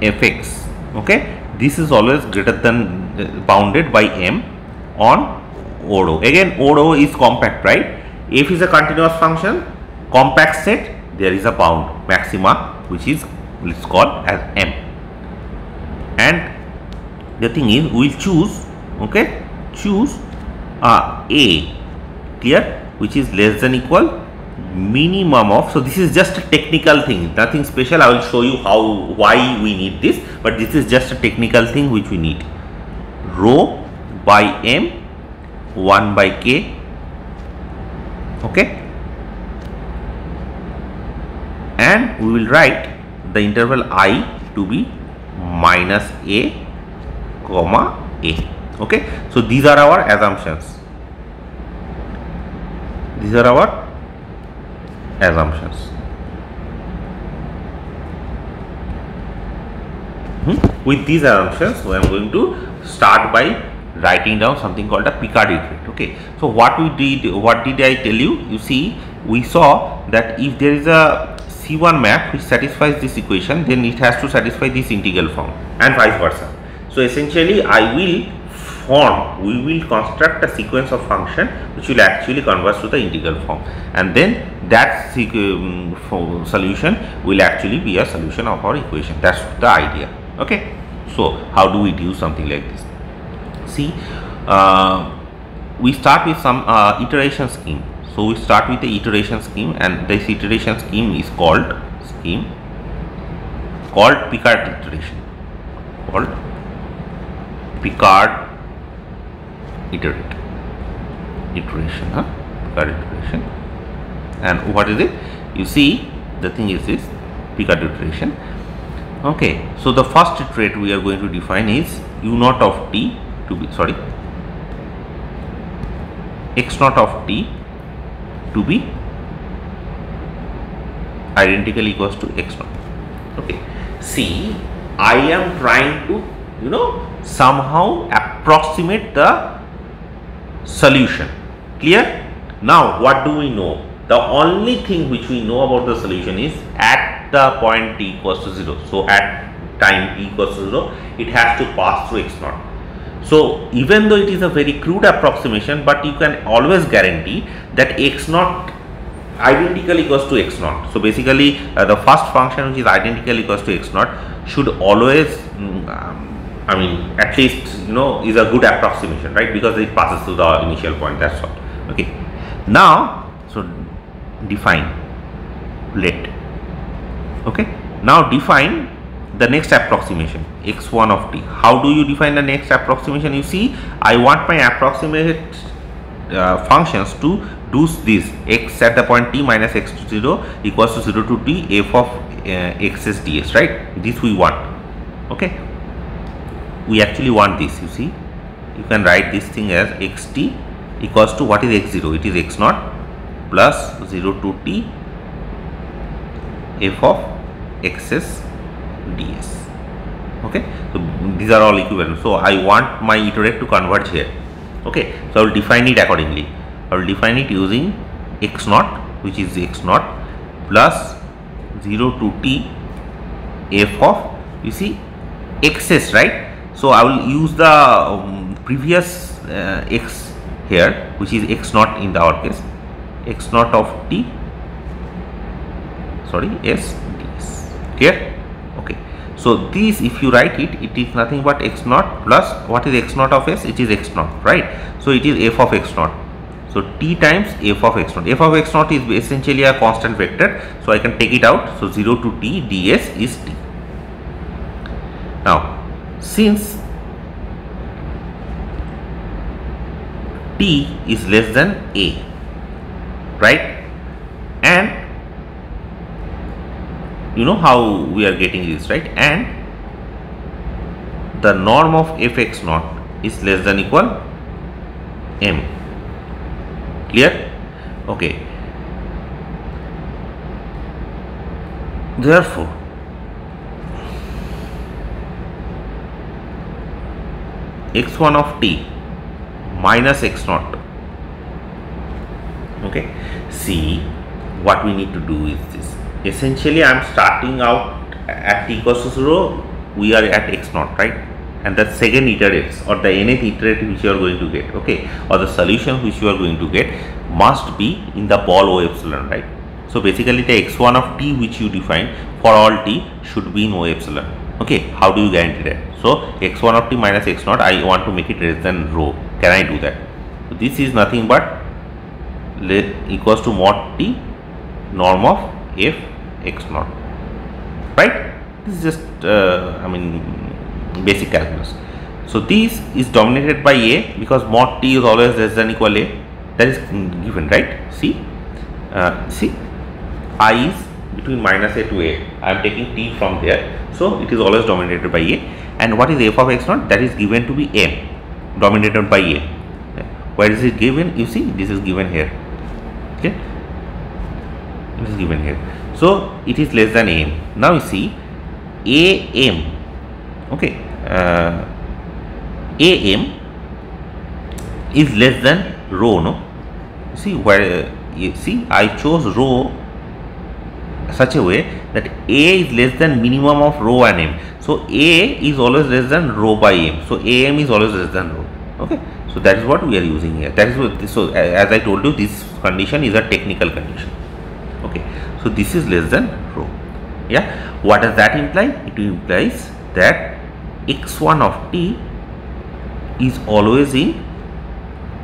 fx, okay, this is always greater than uh, bounded by m on O rho. Again, O rho is compact, right? f is a continuous function compact set there is a bound maxima which is let's call as m and the thing is we'll choose okay choose uh, a clear which is less than equal minimum of so this is just a technical thing nothing special. I will show you how why we need this but this is just a technical thing which we need. Rho by m 1 by k okay? And we will write the interval i to be minus a comma a okay? So these are our assumptions. These are our assumptions hmm? with these assumptions we are going to start by writing down something called a Picard effect. Okay. So what we did, what did I tell you? You see, we saw that if there is a C1 map which satisfies this equation, then it has to satisfy this integral form and vice versa. So essentially I will form, we will construct a sequence of function which will actually converge to the integral form and then that um, solution will actually be a solution of our equation. That's the idea. Okay. So how do we do something like this? See, uh, we start with some uh, iteration scheme. So we start with the iteration scheme and this iteration scheme is called scheme called Picard iteration called Picard iterate. Iteration huh? Picard iteration. And what is it? You see the thing is this Picard iteration. Okay so the first iterate we are going to define is u naught of t to be sorry x naught of t to be identical equals to x naught. Okay see i am trying to you know somehow approximate the solution clear now what do we know the only thing which we know about the solution is at the point t equals to 0. So, at time t equals to 0, it has to pass through x naught. So, even though it is a very crude approximation, but you can always guarantee that x naught identical equals to x naught. So, basically uh, the first function which is identical equals to x naught should always mm, um, I mean at least you know is a good approximation right? Because it passes through the initial point that's all. Okay. Now, so define let. Okay. Now define the next approximation x1 of t. How do you define the next approximation? You see i want my approximate uh, functions to do this. X at the point t minus x to 0 equals to 0 to t f of uh, x s ds right? This we want. Okay we actually want this you see. You can write this thing as xt equals to what is x0 it is x naught plus 0 to t f of xs ds. Okay? So these are all equivalent. So i want my iterate to converge here. Okay? So i will define it accordingly. I will define it using x naught which is x naught plus 0 to t f of you see xs right so i will use the um, previous uh, x here which is x naught in the our case. X naught of t. Sorry s ds here okay. So this if you write it it is nothing but x naught plus what is x naught of s? It is x naught right? So it is f of x naught. So t times f of x naught. F of x naught is essentially a constant vector. So i can take it out. So 0 to t ds is t. Now since t is less than a right? And you know how we are getting this right? And the norm of fx naught is less than equal m. Clear? Okay. Therefore x1 of t minus x0 okay. See what we need to do is this. Essentially I am starting out at t equals to 0 we are at x0 right? And the second iterates or the nth iterative which you are going to get okay? Or the solution which you are going to get must be in the ball o epsilon right? So basically the x1 of t which you define for all t should be in o epsilon okay? How do you guarantee that so x1 of t minus x naught i want to make it less than rho. Can i do that? So this is nothing but equals to mod t norm of f x naught right? This is just uh, I mean basic calculus. So this is dominated by a because mod t is always less than equal a. That is given right? See? Uh, see? I is between minus a to a. I am taking t from there. So it is always dominated by a and what is f of x naught? That is given to be m dominated by a. Where is it given? You see this is given here. Okay? It is given here. So it is less than am now you see am okay uh, am is less than rho no? See where uh, you see i chose rho such a way that a is less than minimum of rho and m So A is always less than rho by M. So AM is always less than rho. Okay. So that is what we are using here. That is what so as I told you this condition is a technical condition. Okay. So this is less than rho. Yeah. What does that imply? It implies that x1 of t is always in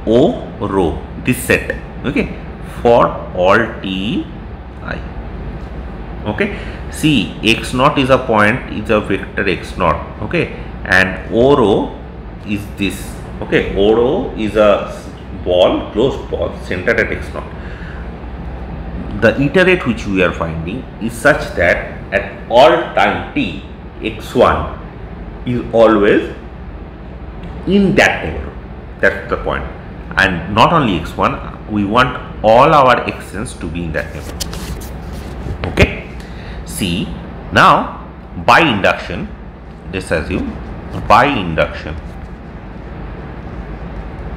O rho this set okay for all t i okay see x naught is a point is a vector x naught okay? And O rho is this okay? O rho is a ball closed ball centered at x naught. The iterate which we are finding is such that at all time t x1 is always in that neighborhood. That's the point. And not only x1 we want all our xn's to be in that neighborhood. Okay see. Now by induction let's assume by induction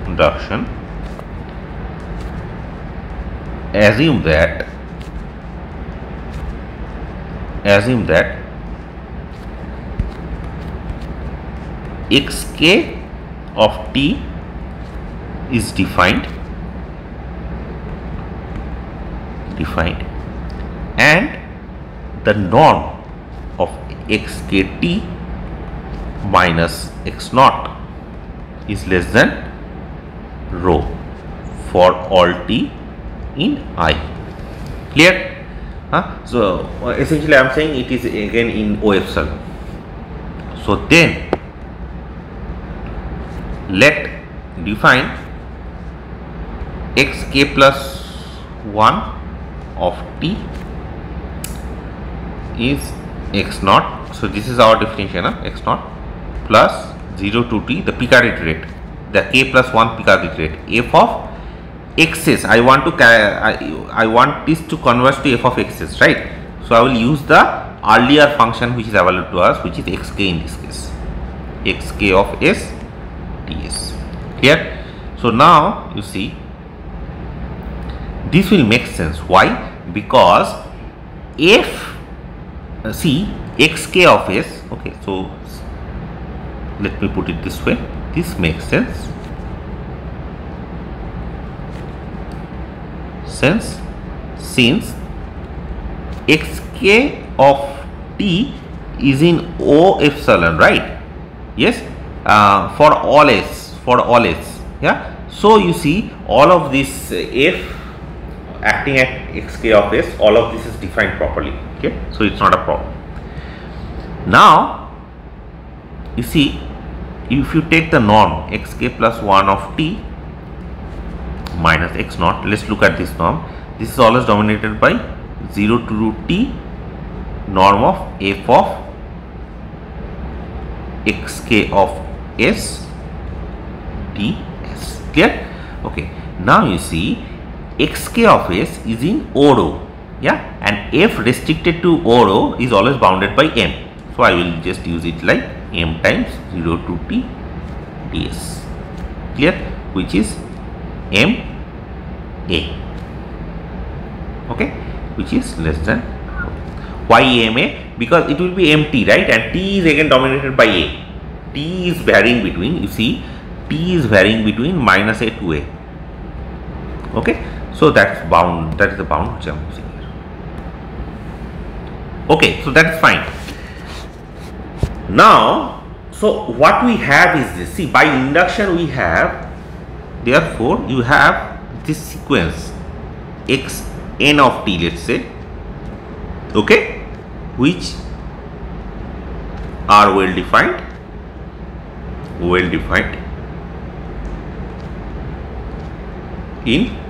induction assume that assume that xk of t is defined defined and the norm of xkt minus x naught is less than rho for all t in i. Clear? Huh? so essentially i am saying it is again in o epsilon. So then let define xk plus 1 of t is x naught. So this is our definition of x naught plus 0 to t the Picard iterate. The k plus 1 Picard iterate. F of x's i want to I, I want this to converge to f of x's right? So i will use the earlier function which is available to us which is xk in this case. xk of s ts here so now you see this will make sense. Why? Because if uh, see xk of s okay so let me put it this way. This makes sense. Sense since xk of t is in o epsilon right? Yes? Uh, for all s for all s yeah? So you see all of this uh, f acting at xk of s all of this is defined properly. Okay? So it's not a problem. Now you see if you take the norm xk plus 1 of t minus x naught let's look at this norm. This is always dominated by 0 to root t norm of f of xk of s ts clear okay? Now you see xk of s is in O rho yeah? And f restricted to O rho is always bounded by m. So I will just use it like m times 0 to t ds clear? Which is m a okay? Which is less than why ma because it will be empty right? And t is again dominated by a. T is varying between you see t is varying between minus a to a okay so that's bound that is the bound which i'm using here. Okay so that's fine. Now so what we have is this. See by induction we have therefore you have this sequence x n of t let's say okay which are well defined well defined in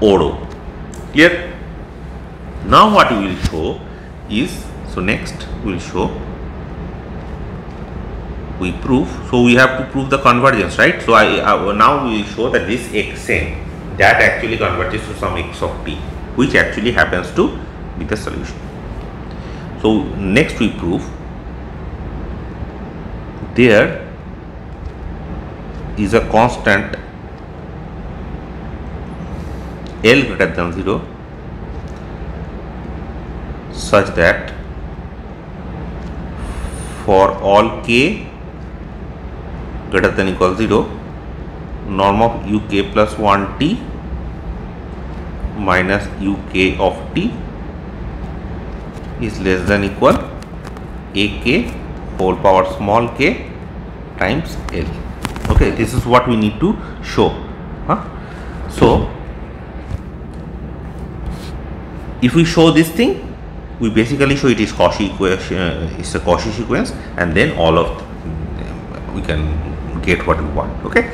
O rho clear? Now what we will show is so next we will show we prove so we have to prove the convergence right? So I, I now we will show that this xn that actually converges to some x of t which actually happens to be the solution. So next we prove there is a constant L greater than 0 such that for all k greater than equal 0 norm of uk plus 1t minus uk of t is less than equal ak whole power small k times l okay this is what we need to show huh? so if we show this thing we basically show it is Cauchy equation uh, it's a Cauchy sequence and then all of them, we can get what we want okay?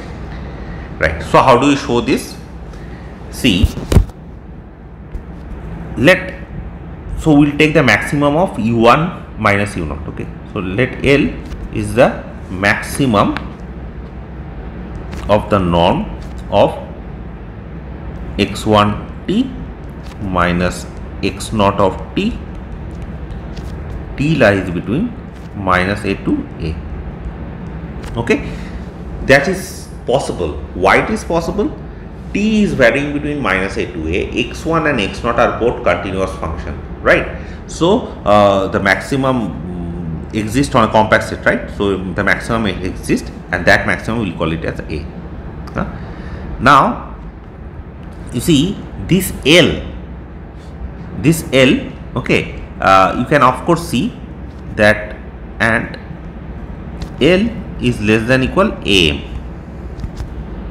Right so how do we show this? See let so we'll take the maximum of u1 minus u0 okay? So let l is the maximum of the norm of x1 t minus x naught of t t lies between minus a to a. Okay? That is possible. Why it is possible? t is varying between minus a to a. x1 and x naught are both continuous function right? So uh, the maximum mm, exists on a compact set right? So the maximum exists and that maximum we will call it as a. Huh? now you see this l this L okay uh, you can of course see that and L is less than equal AM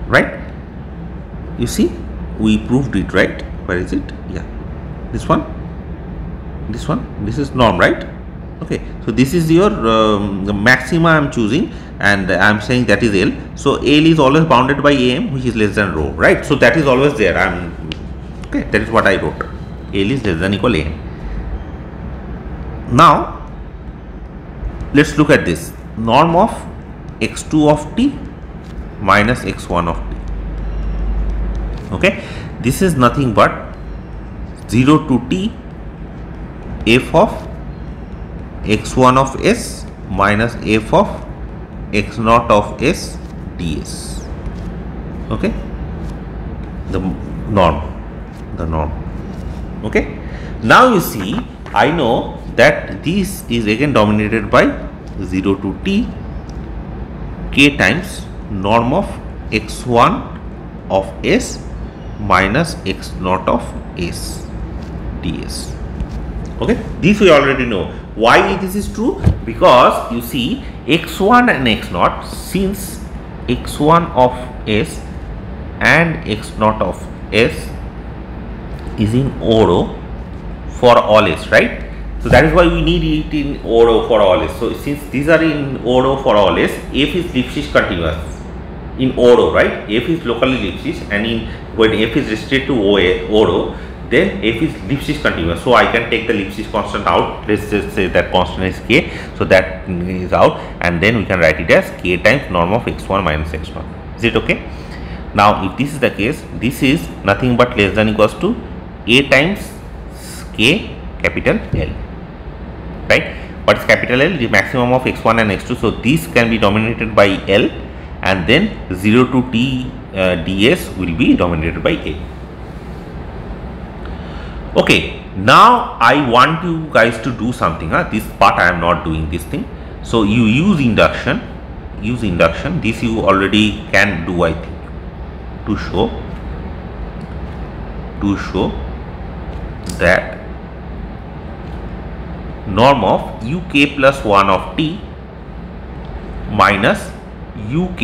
right? You see we proved it right? Where is it? Yeah this one this one this is norm right? Okay so this is your um, the maxima I'm choosing and I'm saying that is L. So L is always bounded by AM which is less than rho right? So that is always there. I'm okay that is what I wrote L is less than equal A. Now, let's look at this norm of x2 of t minus x1 of t. Okay, this is nothing but 0 to t f of x1 of s minus f of x naught of s ds. Okay, the norm, the norm okay? Now you see I know that this is again dominated by 0 to t k times norm of x1 of s minus x naught of s ds okay? This we already know. Why this is true? Because you see x1 and x naught since x1 of s and x naught of s is in O rho for all s, right? So that is why we need it in O rho for all s. So since these are in O rho for all s, F is Lipschitz continuous in O rho, right? F is locally Lipschitz and in when F is restricted to OA, O rho, then F is Lipschitz continuous. So I can take the Lipschitz constant out. Let's just say that constant is K. So that is out and then we can write it as K times norm of x1 minus x1. Is it okay? Now if this is the case, this is nothing but less than equals to a times k capital L right? What is capital L? The maximum of x1 and x2 so this can be dominated by L and then 0 to t uh, ds will be dominated by A. Okay now I want you guys to do something huh? this part I am not doing this thing. So you use induction use induction. This you already can do I think to show to show that norm of uk plus 1 of t minus ukt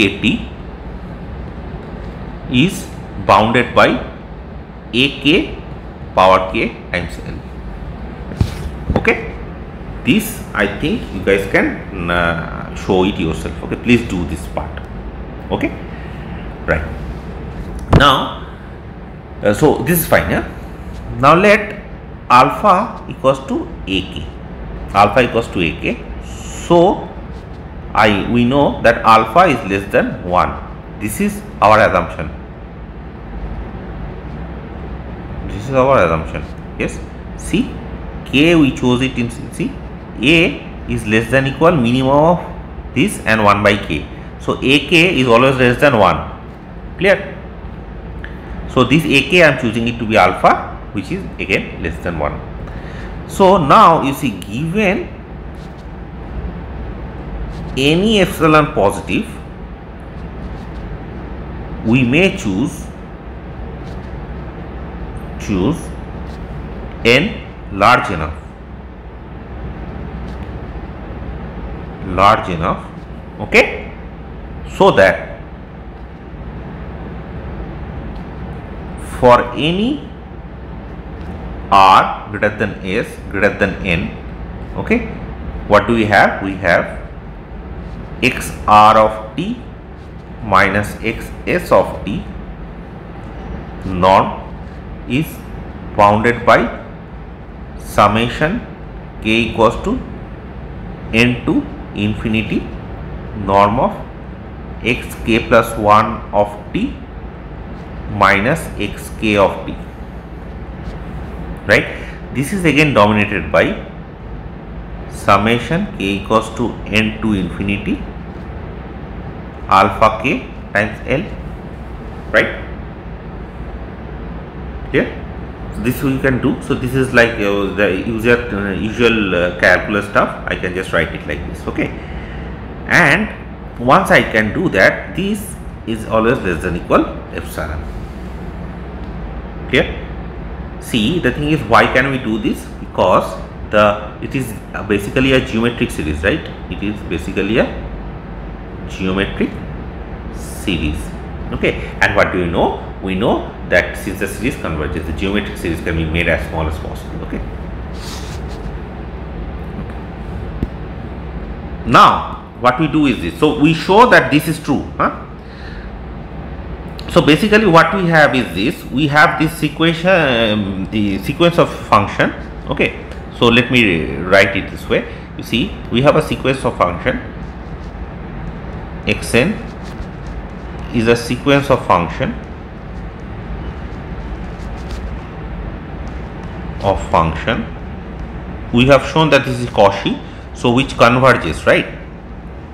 is bounded by ak power k times l. Okay? This i think you guys can uh, show it yourself. Okay? Please do this part. Okay? Right. Now uh, so this is fine yeah now let alpha equals to ak alpha equals to ak so i we know that alpha is less than 1 this is our assumption. This is our assumption. Yes? See k we chose it in see a is less than equal minimum of this and 1 by k. So ak is always less than 1 clear? So this ak i am choosing it to be alpha which is again less than 1. So now you see given any epsilon positive we may choose choose n large enough large enough okay so that for any r greater than s greater than n okay? What do we have? We have x r of t minus x s of t norm is bounded by summation k equals to n to infinity norm of x k plus 1 of t minus xk of t right? This is again dominated by summation k equals to n to infinity alpha k times l right? Here so this you can do. So this is like uh, the user uh, usual uh, calculus stuff. I can just write it like this okay? And once i can do that this is always less than equal epsilon. Here see the thing is why can we do this? Because the it is basically a geometric series right? It is basically a geometric series. Okay and what do you know? We know that since the series converges the geometric series can be made as small as possible okay? Now what we do is this. So we show that this is true huh so basically what we have is this we have this sequence um, the sequence of function okay? So let me write it this way. You see we have a sequence of function. Xn is a sequence of function of function. We have shown that this is Cauchy. So which converges right?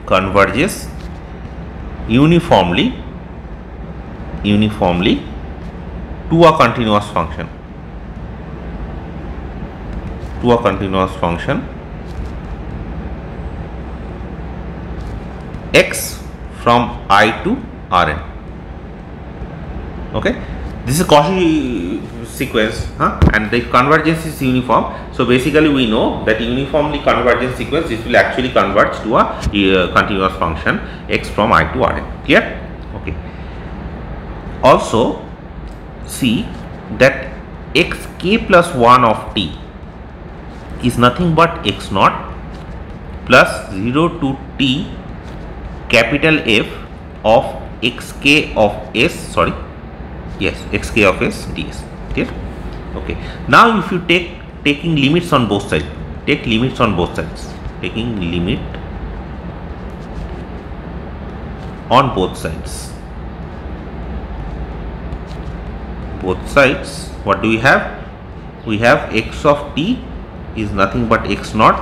Converges uniformly uniformly to a continuous function. To a continuous function. X from i to rn. Okay? This is a Cauchy sequence huh? and the convergence is uniform. So basically we know that uniformly convergent sequence this will actually converge to a uh, continuous function x from i to rn. Clear also see that xk plus 1 of t is nothing but x naught plus 0 to t capital F of xk of s sorry yes xk of s ds clear? Okay. Now if you take taking limits on both sides take limits on both sides taking limit on both sides both sides. What do we have? We have x of t is nothing but x naught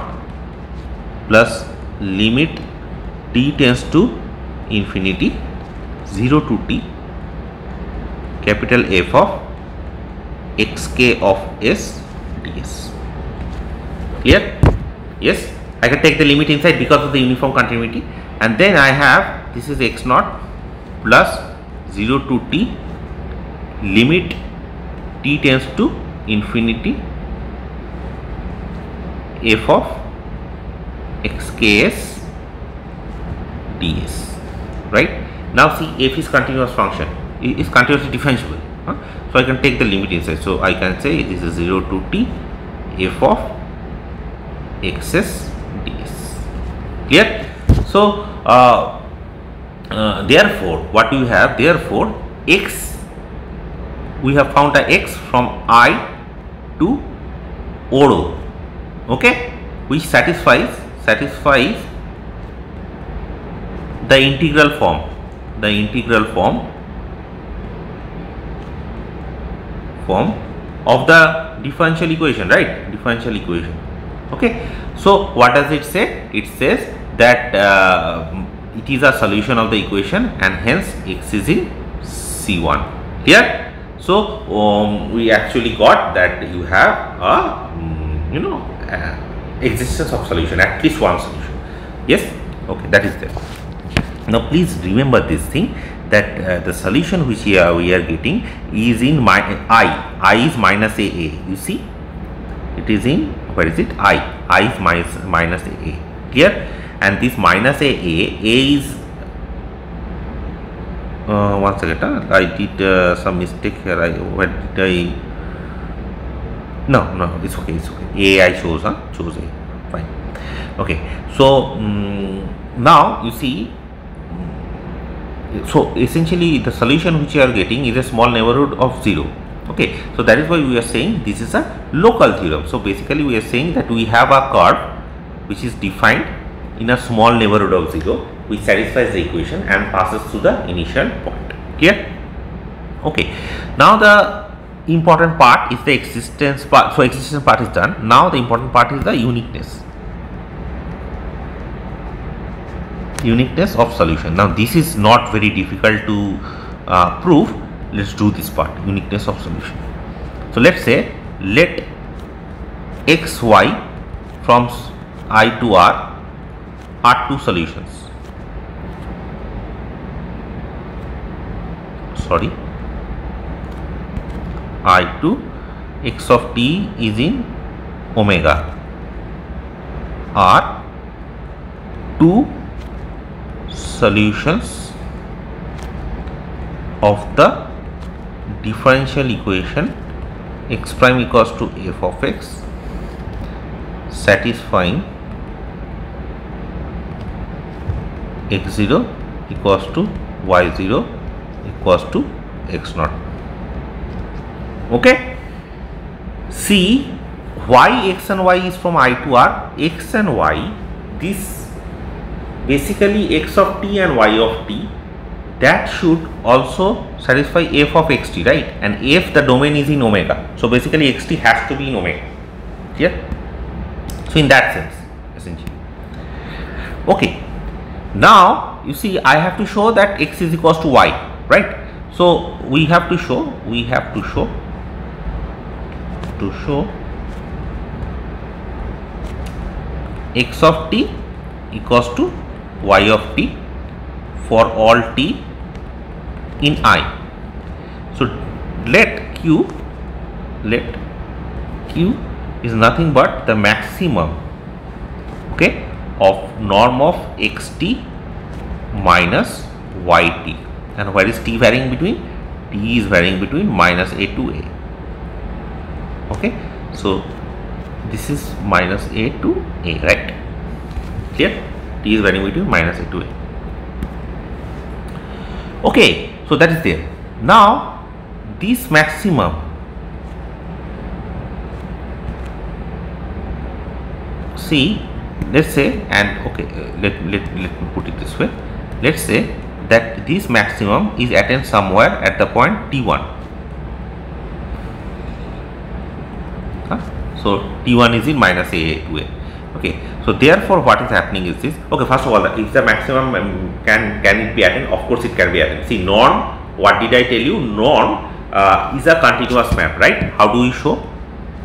plus limit t tends to infinity 0 to t capital F of xk of s ds. Clear? Yes? I can take the limit inside because of the uniform continuity. And then I have this is x naught plus 0 to t limit t tends to infinity f of xks ds right? Now see f is continuous function. It is continuously differentiable huh? so i can take the limit inside. So i can say this is 0 to t f of xs ds. Clear? So uh, uh, therefore what do you have therefore x we have found a x from i to O rho okay? Which satisfies satisfies the integral form. The integral form form of the differential equation right? Differential equation. Okay? So what does it say? It says that uh, it is a solution of the equation and hence x is in c1 here so um, we actually got that you have a um, you know existence of solution at least one solution. Yes. okay that is there. Now please remember this thing that uh, the solution which we are, we are getting is in my i. I is minus a a. You see? It is in where is it? I. I is minus minus a a. Clear? And this minus a a a is uh, one second uh, i did uh, some mistake here. I where did i? No no it's okay it's okay. A i shows huh? Shows a fine. Okay. So um, now you see so essentially the solution which you are getting is a small neighborhood of 0 okay. So that is why we are saying this is a local theorem. So basically we are saying that we have a curve which is defined in a small neighborhood of 0 which satisfies the equation and passes through the initial point. Clear? Okay. Now the important part is the existence part. So existence part is done. Now the important part is the uniqueness. Uniqueness of solution. Now this is not very difficult to uh, prove. Let's do this part. Uniqueness of solution. So let's say let x y from i to r are two solutions sorry. I to x of t is in omega. Are two solutions of the differential equation x prime equals to f of x satisfying x0 equals to y0 equals to x naught. Okay? See why x and y is from i to r. X and y this basically x of t and y of t that should also satisfy f of xt right? And f the domain is in omega. So basically xt has to be in omega. Clear? So in that sense essentially. Okay. Now you see i have to show that x is equals to y right so we have to show we have to show to show x of t equals to y of t for all t in i. So let q let q is nothing but the maximum okay of norm of xt minus yt and where is t varying between? T is varying between minus a to a. Okay? So this is minus a to a right? Clear? T is varying between minus a to a. Okay so that is there. Now this maximum see let's say and okay uh, let, let, let me put it this way. Let's say that this maximum is attained somewhere at the point t1 huh? so t1 is in minus a to a okay. So therefore what is happening is this. Okay first of all if the maximum um, can can it be attained? Of course it can be attained. See norm what did i tell you? Norm uh, is a continuous map right? How do we show?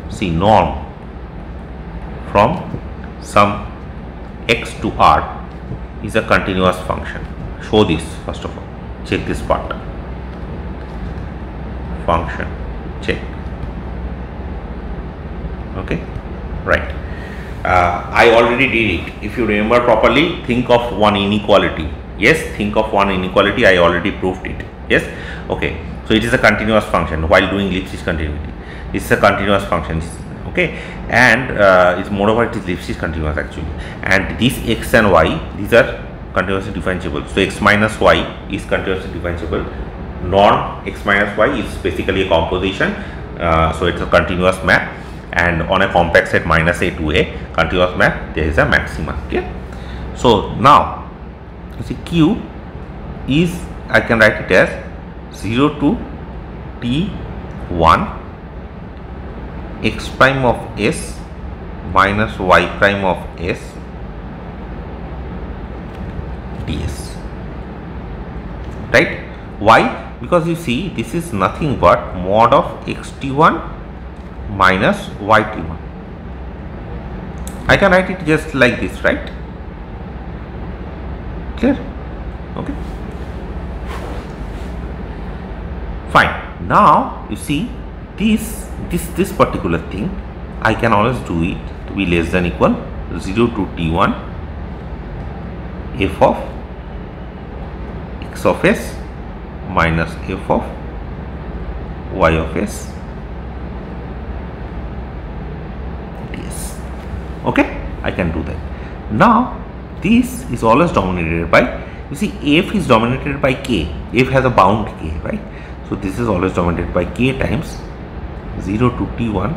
See norm from some x to r is a continuous function show this first of all check this part function check okay right uh, I already did it. If you remember properly, think of one inequality. Yes, think of one inequality. I already proved it. Yes, okay. So it is a continuous function while doing Lipschitz continuity. This is a continuous function. Okay, and uh, it's moreover it is Lipschitz continuous actually. And this x and y these are continuously differentiable. So x minus y is continuously differentiable. Norm x minus y is basically a composition. Uh, so it's a continuous map and on a compact set minus a to a continuous map there is a maxima okay so now you see q is i can write it as 0 to t1 x prime of s minus y prime of s ds right? Why? Because you see this is nothing but mod of xt1 minus yt1 I can write it just like this right? Clear? Okay. Fine. Now you see this this this particular thing I can always do it to be less than equal 0 to t1 f of of s minus f of y of s. Ds okay I can do that. Now this is always dominated by you see f is dominated by k. F has a bound k right? So this is always dominated by k times 0 to t1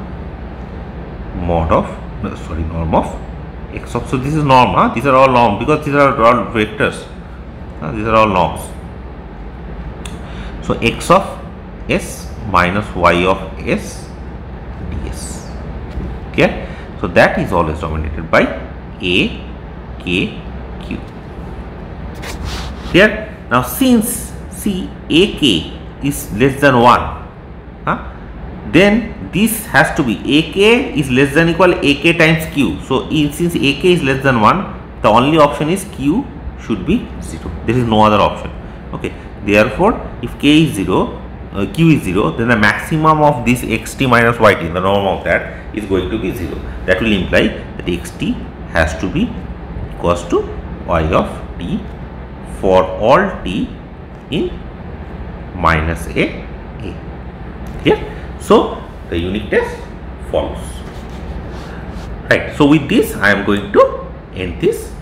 mod of no, sorry norm of x of so this is norm huh? these are all norm because these are all vectors. Uh, these are all norms of s minus y of s ds okay so that is always dominated by a k q. Here now since see ak is less than 1 huh? then this has to be ak is less than equal ak times q. So in, since ak is less than 1 the only option is q should be 0 there is no other option. Okay therefore if k is 0 uh, q is 0 then the maximum of this xt minus yt the norm of that is going to be 0 that will imply that xt has to be equals to y of t for all t in minus a a. Here so the uniqueness follows. Right so with this i am going to end this